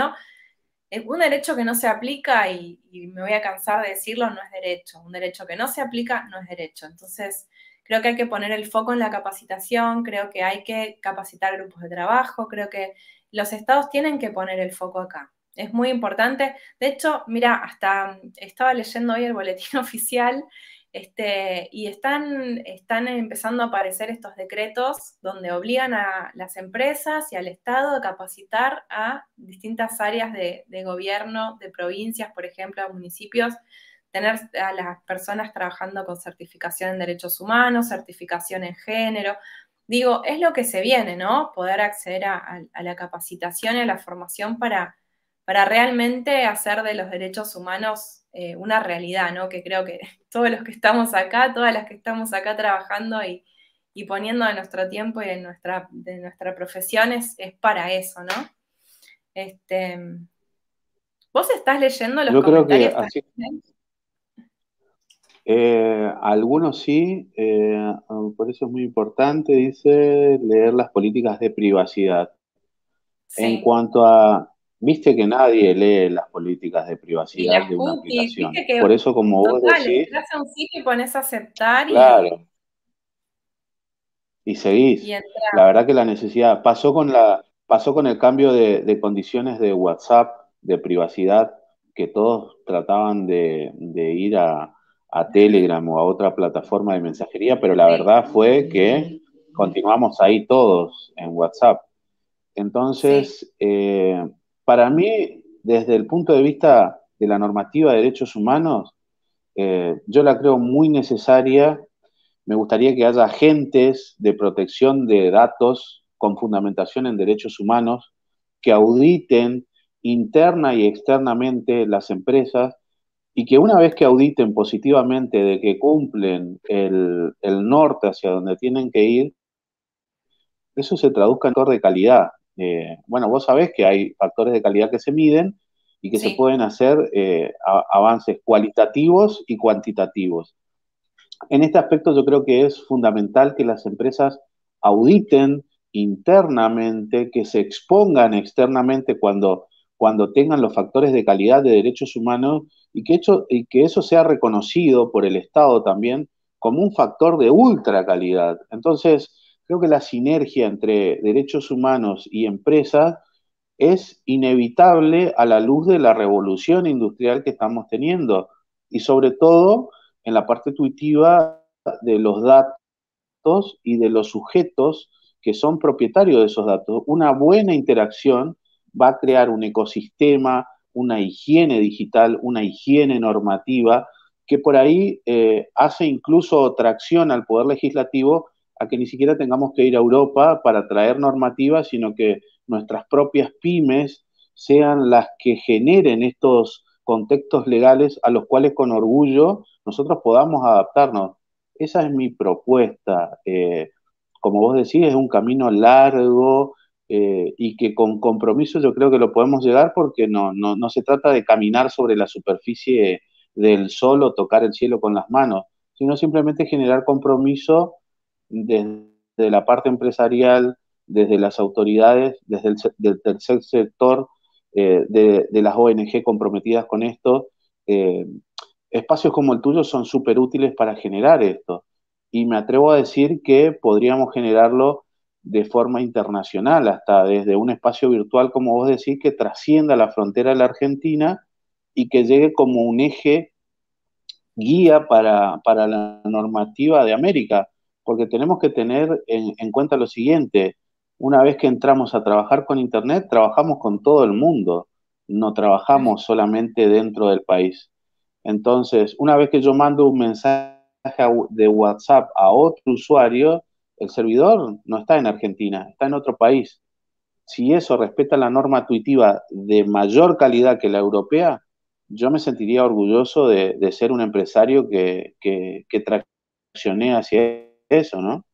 un derecho que no se aplica, y, y, me voy a cansar de decirlo, no es derecho. Un derecho que no se aplica no es derecho. Entonces, Creo que hay que poner el foco en la capacitación, creo que hay que capacitar grupos de trabajo, creo que los estados tienen que poner el foco acá. Es muy importante. De hecho, mira, hasta estaba leyendo hoy el boletín (laughs) oficial este, y están, están empezando a aparecer estos decretos donde obligan a las empresas y al Estado a capacitar a distintas áreas de, gobierno, de provincias, por ejemplo, a municipios, tener a las personas trabajando con certificación en derechos humanos, certificación en género. Digo, es lo que se viene, ¿no? Poder acceder a, la capacitación y a la formación para, para realmente hacer de los derechos humanos eh, una realidad, ¿no? Que creo que (laughs) todos los que estamos acá, todas las que estamos acá trabajando y, poniendo de nuestro tiempo y de nuestra, de nuestra profesión es, para eso, ¿no? Este, ¿Vos estás leyendo los comentarios? Eh, algunos sí, eh, por eso es muy importante, dice, leer las políticas de privacidad. En cuanto a, viste que nadie lee las políticas de privacidad de una aplicación. por eso como vos decís... a un sitio y pones aceptar Claro. Y, seguís. la verdad que la necesidad, pasó con, la, pasó con el cambio de, condiciones de WhatsApp, de privacidad, que todos trataban de ir a a Telegram o a otra plataforma de mensajería, pero la verdad fue que continuamos ahí todos en WhatsApp. Entonces, eh, para mí, desde el punto de vista de la normativa de derechos humanos, eh, yo la creo muy necesaria. Me gustaría que haya agentes de protección de datos con fundamentación en derechos humanos que auditen interna y externamente las empresas y que una vez que auditen positivamente de que cumplen el, norte hacia donde tienen que ir, eso se traduzca en factor de calidad. Eh, bueno, vos sabés que hay factores de calidad que se miden y que se pueden hacer eh, avances cualitativos y cuantitativos. En este aspecto yo creo que es fundamental que las empresas auditen internamente, que se expongan externamente cuando, cuando tengan los factores de calidad de derechos humanos y que, y que eso sea reconocido por el Estado también como un factor de ultra calidad. Entonces, creo que la sinergia entre derechos humanos y empresas es inevitable a la luz de la revolución industrial que estamos teniendo y sobre todo en la parte intuitiva de los datos y de los sujetos que son propietarios de esos datos. Una buena interacción va a crear un ecosistema, una higiene digital, una higiene normativa, que por ahí eh, hace incluso tracción al Poder Legislativo a que ni siquiera tengamos que ir a Europa para traer normativas, sino que nuestras propias pymes sean las que generen estos contextos legales a los cuales con orgullo nosotros podamos adaptarnos. Esa es mi propuesta. Eh, como vos decís, es un camino largo eh, y que con compromiso yo creo que lo podemos llegar porque no, no, se trata de caminar sobre la superficie del sol o tocar el cielo con las manos, sino simplemente generar compromiso desde la parte empresarial, desde las autoridades, desde el tercer sector, eh, de, las ONG comprometidas con esto. Eh, espacios como el tuyo son súper útiles para generar esto. Y me atrevo a decir que podríamos generarlo de forma internacional, hasta desde un espacio virtual, como vos decís, que trascienda la frontera de la Argentina y que llegue como un eje guía para, la normativa de América, porque tenemos que tener en cuenta lo siguiente, una vez que entramos a trabajar con Internet, trabajamos con todo el mundo, no trabajamos solamente dentro del país. Entonces, una vez que yo mando un mensaje de WhatsApp a otro usuario, el servidor no está en Argentina, está en otro país. Si eso respeta la norma tuitiva de mayor calidad que la europea, yo me sentiría orgulloso de, ser un empresario que, que, que traccione hacia eso, ¿no?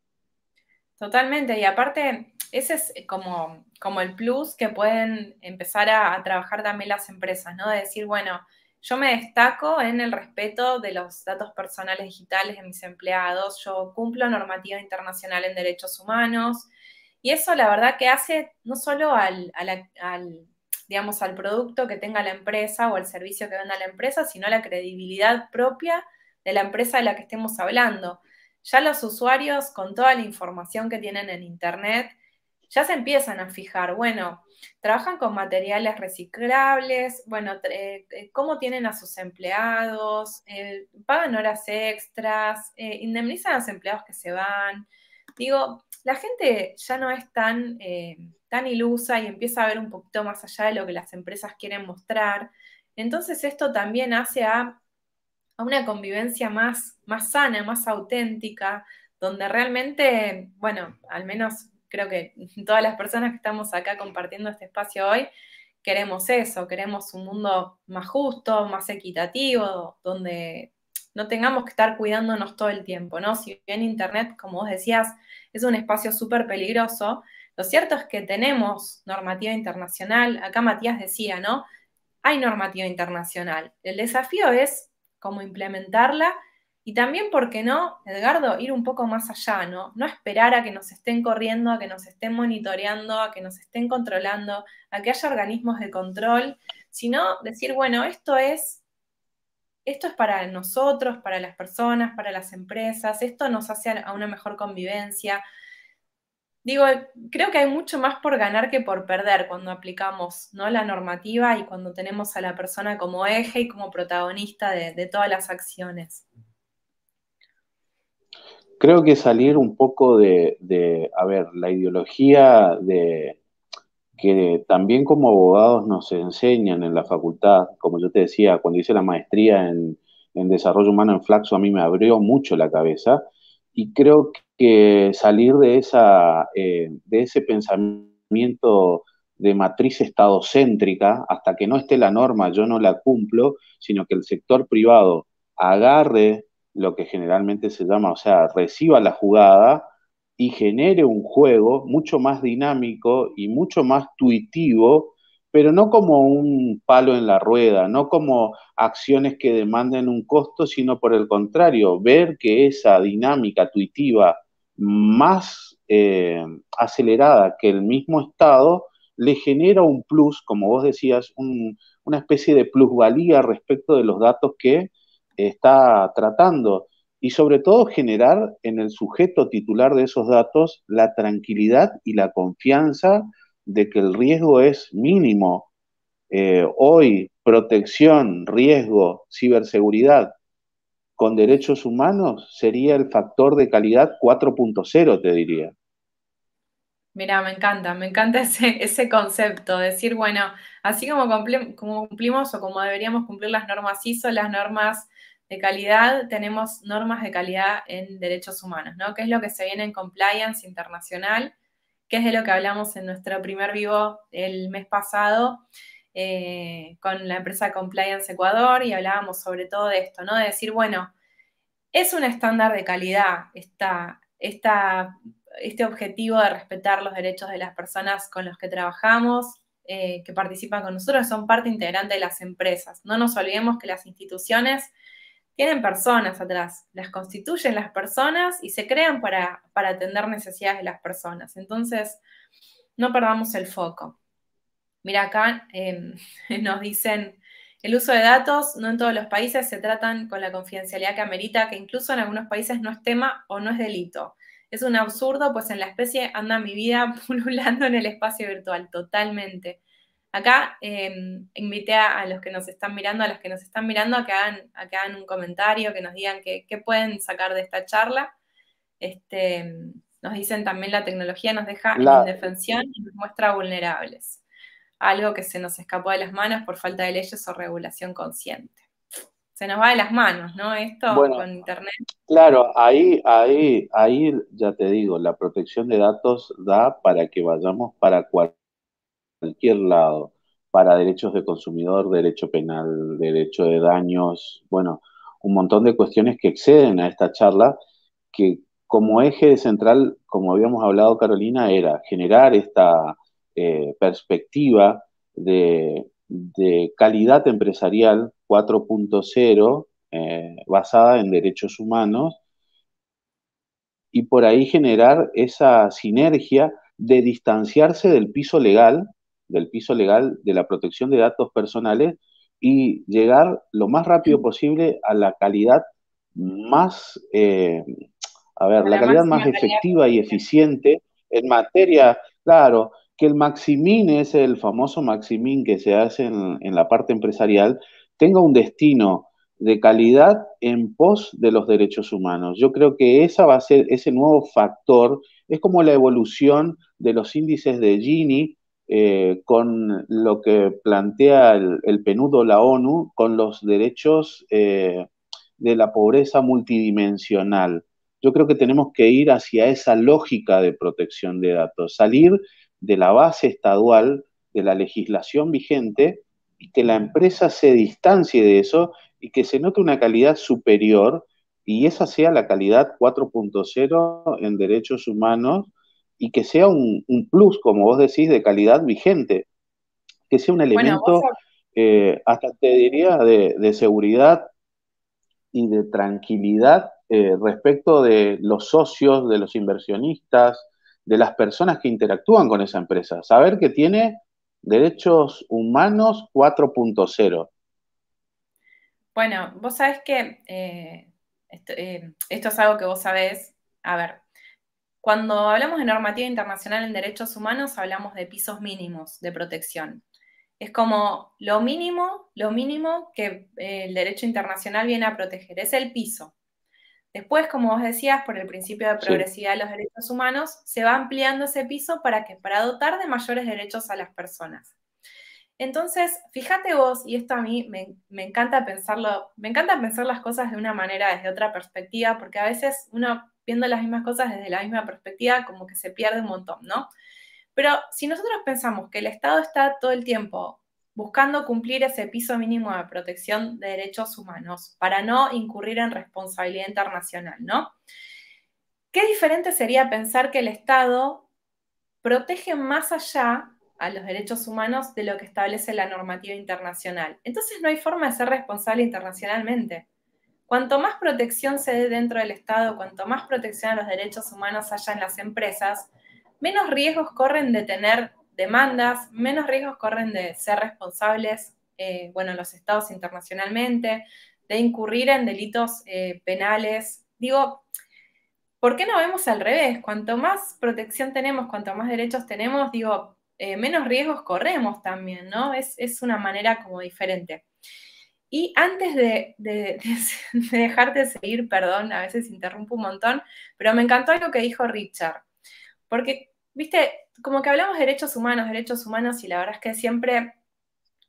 Totalmente, y aparte, ese es como, como el plus que pueden empezar a, trabajar también las empresas, ¿no? De decir, bueno, yo me destaco en el respeto de los datos personales digitales de mis empleados, yo cumplo normativa internacional en derechos humanos, y eso la verdad que hace no solo al, al, digamos, al producto que tenga la empresa o al servicio que venda la empresa, sino a la credibilidad propia de la empresa de la que estemos hablando. Ya los usuarios, con toda la información que tienen en Internet, ya se empiezan a fijar, bueno, trabajan con materiales reciclables, bueno, eh, eh, cómo tienen a sus empleados, eh, pagan horas extras, indemnizan a los empleados que se van. Digo, la gente ya no es tan, tan ilusa y empieza a ver un poquito más allá de lo que las empresas quieren mostrar. Entonces esto también hace a, a una convivencia más, más sana, más auténtica, donde realmente, bueno, al menos creo que (laughs) todas las personas que estamos acá compartiendo este espacio hoy, queremos eso, queremos un mundo más justo, más equitativo, donde no tengamos que estar cuidándonos todo el tiempo, ¿no? Si bien Internet, como vos decías, es un espacio súper peligroso, lo cierto es que tenemos normativa internacional, acá Matías decía, ¿no? Hay normativa internacional. El desafío es cómo implementarla y también, ¿por qué no, Edgardo, ir un poco más allá, ¿no? No esperar a que nos estén corriendo, a que nos estén monitoreando, a que nos estén controlando, a que haya organismos de control, sino decir, bueno, esto es, esto es para nosotros, para las personas, para las empresas, esto nos hace a una mejor convivencia. Digo, creo que hay mucho más por ganar que por perder cuando aplicamos ¿no? la normativa y cuando tenemos a la persona como eje y como protagonista de todas las acciones creo que salir un poco de, a ver, la ideología de que también como abogados nos enseñan en la facultad, como yo te decía, cuando hice la maestría en, desarrollo humano en Flaxo, a mí me abrió mucho la cabeza y creo que salir de, esa, eh, de ese pensamiento de matriz estadocéntrica, hasta que no esté la norma, yo no la cumplo, sino que el sector privado agarre lo que generalmente se llama, o sea, reciba la jugada y genere un juego mucho más dinámico y mucho más tuitivo, pero no como un palo en la rueda, no como acciones que demanden un costo, sino por el contrario, ver que esa dinámica tuitiva más eh, acelerada que el mismo Estado le genera un plus, como vos decías, una especie de plusvalía respecto de los datos que está tratando y sobre todo generar en el sujeto titular de esos datos la tranquilidad y la confianza de que el riesgo es mínimo. Eh, hoy, protección, riesgo, ciberseguridad con derechos humanos sería el factor de calidad 4.0, te diría. Mira, me encanta, me encanta ese, ese concepto, decir, bueno, así como, como, cumplimos o como deberíamos cumplir las normas ISO, las normas de calidad, tenemos normas de calidad en derechos humanos, ¿no? ¿Qué es lo que se viene en compliance internacional? ¿Qué es de lo que hablamos en nuestro primer vivo el mes pasado? Eh, con la empresa Compliance Ecuador y hablábamos sobre todo de esto, ¿no? De decir, bueno, es un estándar de calidad esta, este objetivo de respetar los derechos de las personas con los que trabajamos, eh, que participan con nosotros, son parte integrante de las empresas. No nos olvidemos que las instituciones tienen personas atrás, las constituyen las personas y se crean para, atender necesidades de las personas. Entonces, no perdamos el foco. Mira acá, em, (laughs) nos dicen, el uso de datos no en todos los países se tratan con la confidencialidad que amerita, que incluso en algunos países no es tema o no es delito. Es un absurdo, pues en la especie anda mi vida (laughs) pululando en el espacio virtual, totalmente. Acá em, invité a, los que nos están mirando, a los que nos están mirando, a que hagan, un comentario, que nos digan qué, pueden sacar de esta charla. Este, nos dicen también la tecnología nos deja en indefensión y nos muestra vulnerables. Algo que se nos escapó de las manos por falta de leyes o regulación consciente. Se nos va de las manos, ¿no? Esto con Internet. Claro, ahí, ahí, ahí ya te digo, la protección de datos da para que vayamos para cualquier cualquier lado, para derechos de consumidor, derecho penal, derecho de daños, bueno, un montón de cuestiones que exceden a esta charla, que como eje central, como habíamos hablado Carolina, era generar esta eh, perspectiva de, calidad empresarial 4.0 eh, basada en derechos humanos y por ahí generar esa sinergia de distanciarse del piso legal del piso legal de la protección de datos personales y llegar lo más rápido posible a la calidad más, eh, a ver, la, calidad más efectiva y eficiente en materia, claro, que el maximín es el famoso maximín que se hace en, la parte empresarial, tenga un destino de calidad en pos de los derechos humanos. Yo creo que esa va a ser ese nuevo factor, es como la evolución de los índices de Gini eh, con lo que plantea el, PNUD o la ONU con los derechos eh, de la pobreza multidimensional. Yo creo que tenemos que ir hacia esa lógica de protección de datos, salir de la base estadual de la legislación vigente y que la empresa se distancie de eso y que se note una calidad superior y esa sea la calidad 4.0 en derechos humanos y que sea un, plus, como vos decís, de calidad vigente, que sea un elemento, eh, hasta te diría, de, seguridad y de tranquilidad eh, respecto de los socios, de los inversionistas, de las personas que interactúan con esa empresa. Saber que tiene derechos humanos 4.0. Bueno, vos sabés que eh, esto, esto, es algo que vos sabés. A ver, cuando hablamos de normativa internacional en derechos humanos, hablamos de pisos mínimos de protección. Es como lo mínimo, lo mínimo que eh, el derecho internacional viene a proteger, es el piso. Después, como vos decías, por el principio de progresividad de los derechos humanos, se va ampliando ese piso para que para dotar de mayores derechos a las personas. Entonces, fíjate vos, y esto a mí me, me, encanta pensarlo, me encanta pensar las cosas de una manera desde otra perspectiva, porque a veces uno viendo las mismas cosas desde la misma perspectiva, como que se pierde un montón, ¿no? Pero si nosotros pensamos que el Estado está todo el tiempo buscando cumplir ese piso mínimo de protección de derechos humanos para no incurrir en responsabilidad internacional, ¿no? Qué diferente sería pensar que el Estado protege más allá a los derechos humanos de lo que establece la normativa internacional. Entonces no hay forma de ser responsable internacionalmente. Cuanto más protección se dé dentro del Estado, cuanto más protección a los derechos humanos haya en las empresas, menos riesgos corren de tener demandas, menos riesgos corren de ser responsables, eh, bueno, los estados internacionalmente, de incurrir en delitos eh, penales. Digo, ¿por qué no vemos al revés? Cuanto más protección tenemos, cuanto más derechos tenemos, digo, eh, menos riesgos corremos también, ¿no? Es, es una manera como diferente. Y antes de, (laughs) dejarte seguir, perdón, a veces interrumpo un montón, pero me encantó algo que dijo Richard, porque, viste, como que hablamos de derechos humanos, derechos humanos, y la verdad es que siempre,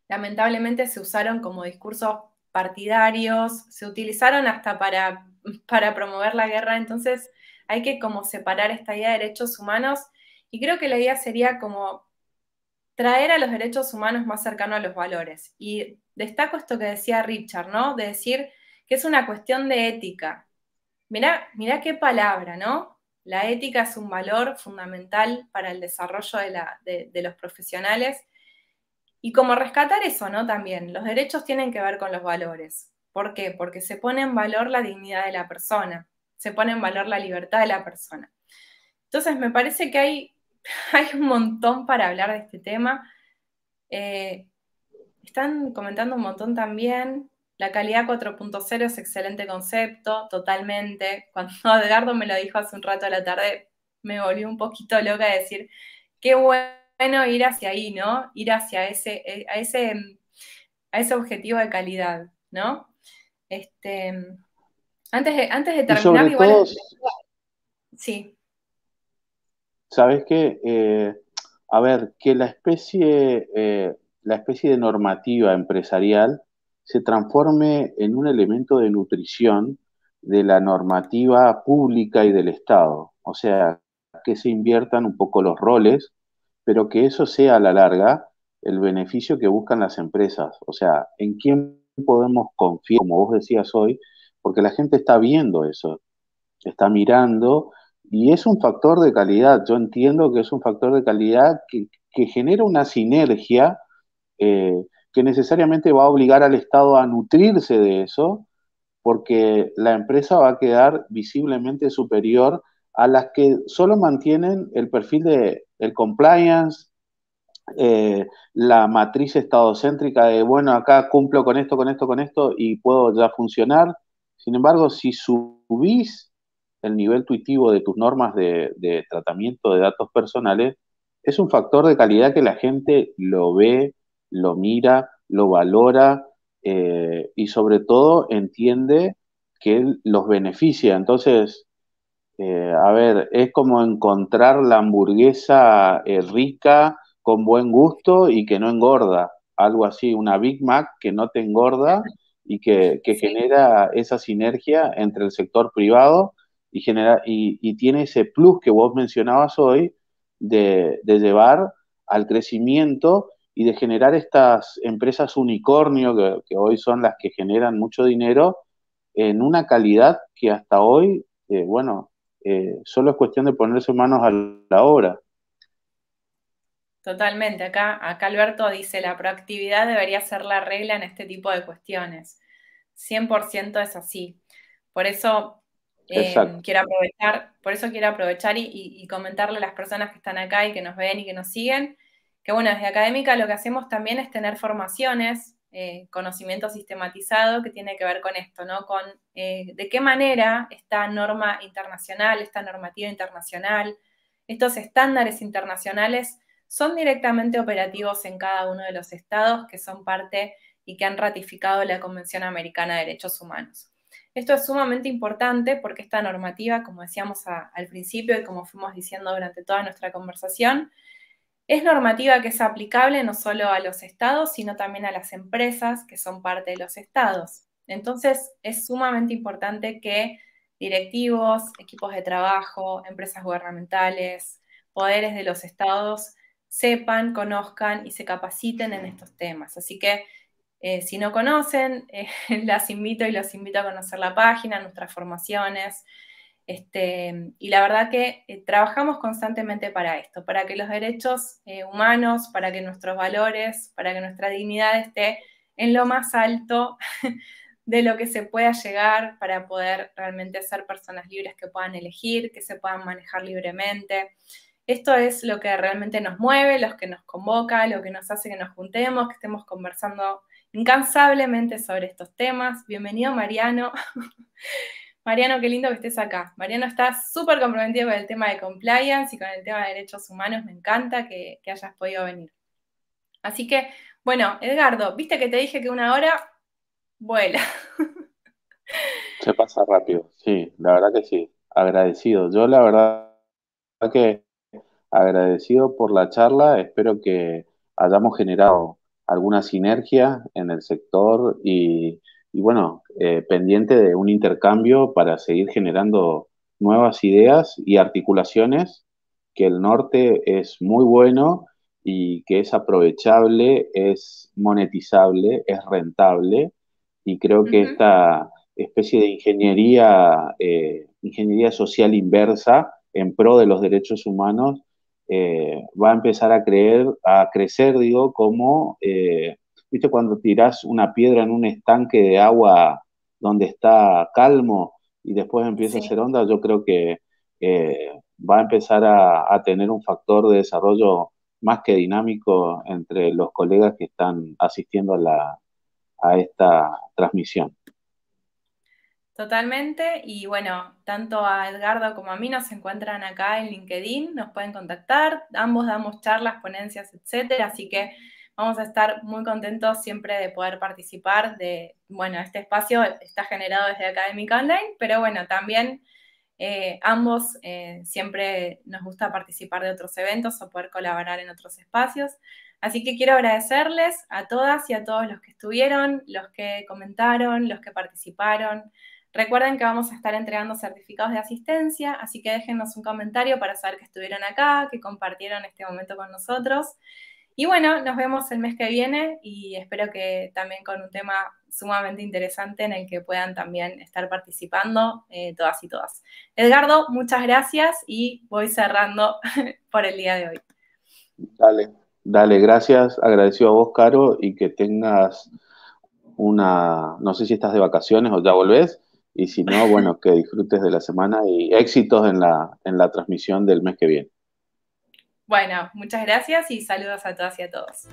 lamentablemente, se usaron como discursos partidarios, se utilizaron hasta para, (laughs) para promover la guerra, entonces hay que como separar esta idea de derechos humanos, y creo que la idea sería como traer a los derechos humanos más cercanos a los valores. Y destaco esto que decía Richard, ¿no? De decir que es una cuestión de ética. Mirá, mirá qué palabra, ¿no? La ética es un valor fundamental para el desarrollo de, los profesionales. Y como rescatar eso, ¿no? También, los derechos tienen que ver con los valores. ¿Por qué? Porque se pone en valor la dignidad de la persona, se pone en valor la libertad de la persona. Entonces, me parece que hay (laughs) hay un montón para hablar de este tema. Eh, están comentando un montón también. La calidad 4.0 es excelente concepto, totalmente. (laughs) Cuando Edgardo me lo dijo hace un rato a la tarde, me volvió un poquito loca de decir, qué bueno ir hacia ahí, ¿no? Ir hacia ese, eh, a ese, a ese objetivo de calidad, ¿no? Este, antes, de, antes de terminar, igual. sí. ¿Sabes qué? Eh, a ver, que la especie, eh, la especie de normativa empresarial se transforme en un elemento de nutrición de la normativa pública y del Estado. O sea, que se inviertan un poco los roles, pero que eso sea a la larga el beneficio que buscan las empresas. O sea, ¿en quién podemos confiar, como vos decías hoy? Porque la gente está viendo eso, está mirando y es un factor de calidad, yo entiendo que es un factor de calidad que, genera una sinergia eh, que necesariamente va a obligar al Estado a nutrirse de eso, porque la empresa va a quedar visiblemente superior a las que solo mantienen el perfil de el compliance, eh, la matriz estadocéntrica de, bueno, acá cumplo con esto, con esto, con esto y puedo ya funcionar. Sin embargo, si subís el nivel tuitivo de tus normas de, tratamiento de datos personales, es un factor de calidad que la gente lo ve, lo mira, lo valora eh, y sobre todo entiende que los beneficia. Entonces, eh, a ver, es como encontrar la hamburguesa eh, rica, con buen gusto y que no engorda. Algo así, una Big Mac que no te engorda y que, que genera esa sinergia entre el sector privado y, genera, y, tiene ese plus que vos mencionabas hoy de, llevar al crecimiento y de generar estas empresas unicornio que, hoy son las que generan mucho dinero en una calidad que hasta hoy, eh, bueno, eh, solo es cuestión de ponerse manos a la obra. Totalmente, acá, acá Alberto dice, la proactividad debería ser la regla en este tipo de cuestiones. 100% es así. Por eso Em, quiero aprovechar, por eso quiero aprovechar y, comentarle a las personas que están acá y que nos ven y que nos siguen, que bueno, desde Académica lo que hacemos también es tener formaciones, eh, conocimiento sistematizado que tiene que ver con esto, ¿no? Con eh, de qué manera esta norma internacional, esta normativa internacional, estos estándares internacionales son directamente operativos en cada uno de los estados que son parte y que han ratificado la Convención Americana de Derechos Humanos. Esto es sumamente importante porque esta normativa, como decíamos al principio y como fuimos diciendo durante toda nuestra conversación, es normativa que es aplicable no solo a los estados, sino también a las empresas que son parte de los estados. Entonces, es sumamente importante que directivos, equipos de trabajo, empresas gubernamentales, poderes de los estados sepan, conozcan y se capaciten en estos temas. Así que eh, si no conocen, (laughs) eh, las invito y los invito a conocer la página, nuestras formaciones. Este, y la verdad que eh, trabajamos constantemente para esto, para que los derechos humanos, para que nuestros valores, para que nuestra dignidad esté en lo más alto (laughs) de lo que se pueda llegar para poder realmente ser personas libres que puedan elegir, que se puedan manejar libremente. Esto es lo que realmente nos mueve, lo que nos convoca, lo que nos hace que nos juntemos, que estemos conversando incansablemente sobre estos temas. Bienvenido, Mariano. (laughs) Mariano, qué lindo que estés acá. Mariano está súper comprometido con el tema de compliance y con el tema de derechos humanos. Me encanta que, hayas podido venir. Así que, bueno, Edgardo, viste que te dije que una hora vuela. (laughs) Se pasa rápido, sí, la verdad que sí. Agradecido. Yo la verdad que agradecido por la charla. Espero que hayamos generado alguna sinergia en el sector y, bueno, eh, pendiente de un intercambio para seguir generando nuevas ideas y articulaciones, que el norte es muy bueno y que es aprovechable, es monetizable, es rentable y creo que esta especie de ingeniería, eh, ingeniería social inversa en pro de los derechos humanos eh, va a empezar a creer, a crecer, digo, como, eh, viste, cuando tirás una piedra en un estanque de agua donde está calmo y después empieza a hacer onda, yo creo que va a empezar a, tener un factor de desarrollo más que dinámico entre los colegas que están asistiendo a, la, a esta transmisión. Totalmente, y bueno, tanto a Edgardo como a mí nos encuentran acá en LinkedIn, nos pueden contactar, ambos damos charlas, ponencias, etcétera, así que vamos a estar muy contentos siempre de poder participar de, bueno, este espacio está generado desde Académica Online, pero bueno, también eh, ambos eh, siempre nos gusta participar de otros eventos o poder colaborar en otros espacios. Así que quiero agradecerles a todas y a todos los que estuvieron, los que comentaron, los que participaron. Recuerden que vamos a estar entregando certificados de asistencia, así que déjenos un comentario para saber que estuvieron acá, que compartieron este momento con nosotros. Y bueno, nos vemos el mes que viene y espero que también con un tema sumamente interesante en el que puedan también estar participando eh, todas y todas. Edgardo, muchas gracias y voy cerrando (laughs) por el día de hoy. Dale, dale, gracias. Agradecido a vos, Caro, y que tengas una, no sé si estás de vacaciones o ya volvés, y si no, bueno, que disfrutes de la semana y éxitos en la, en la transmisión del mes que viene. Bueno, muchas gracias y saludos a todas y a todos.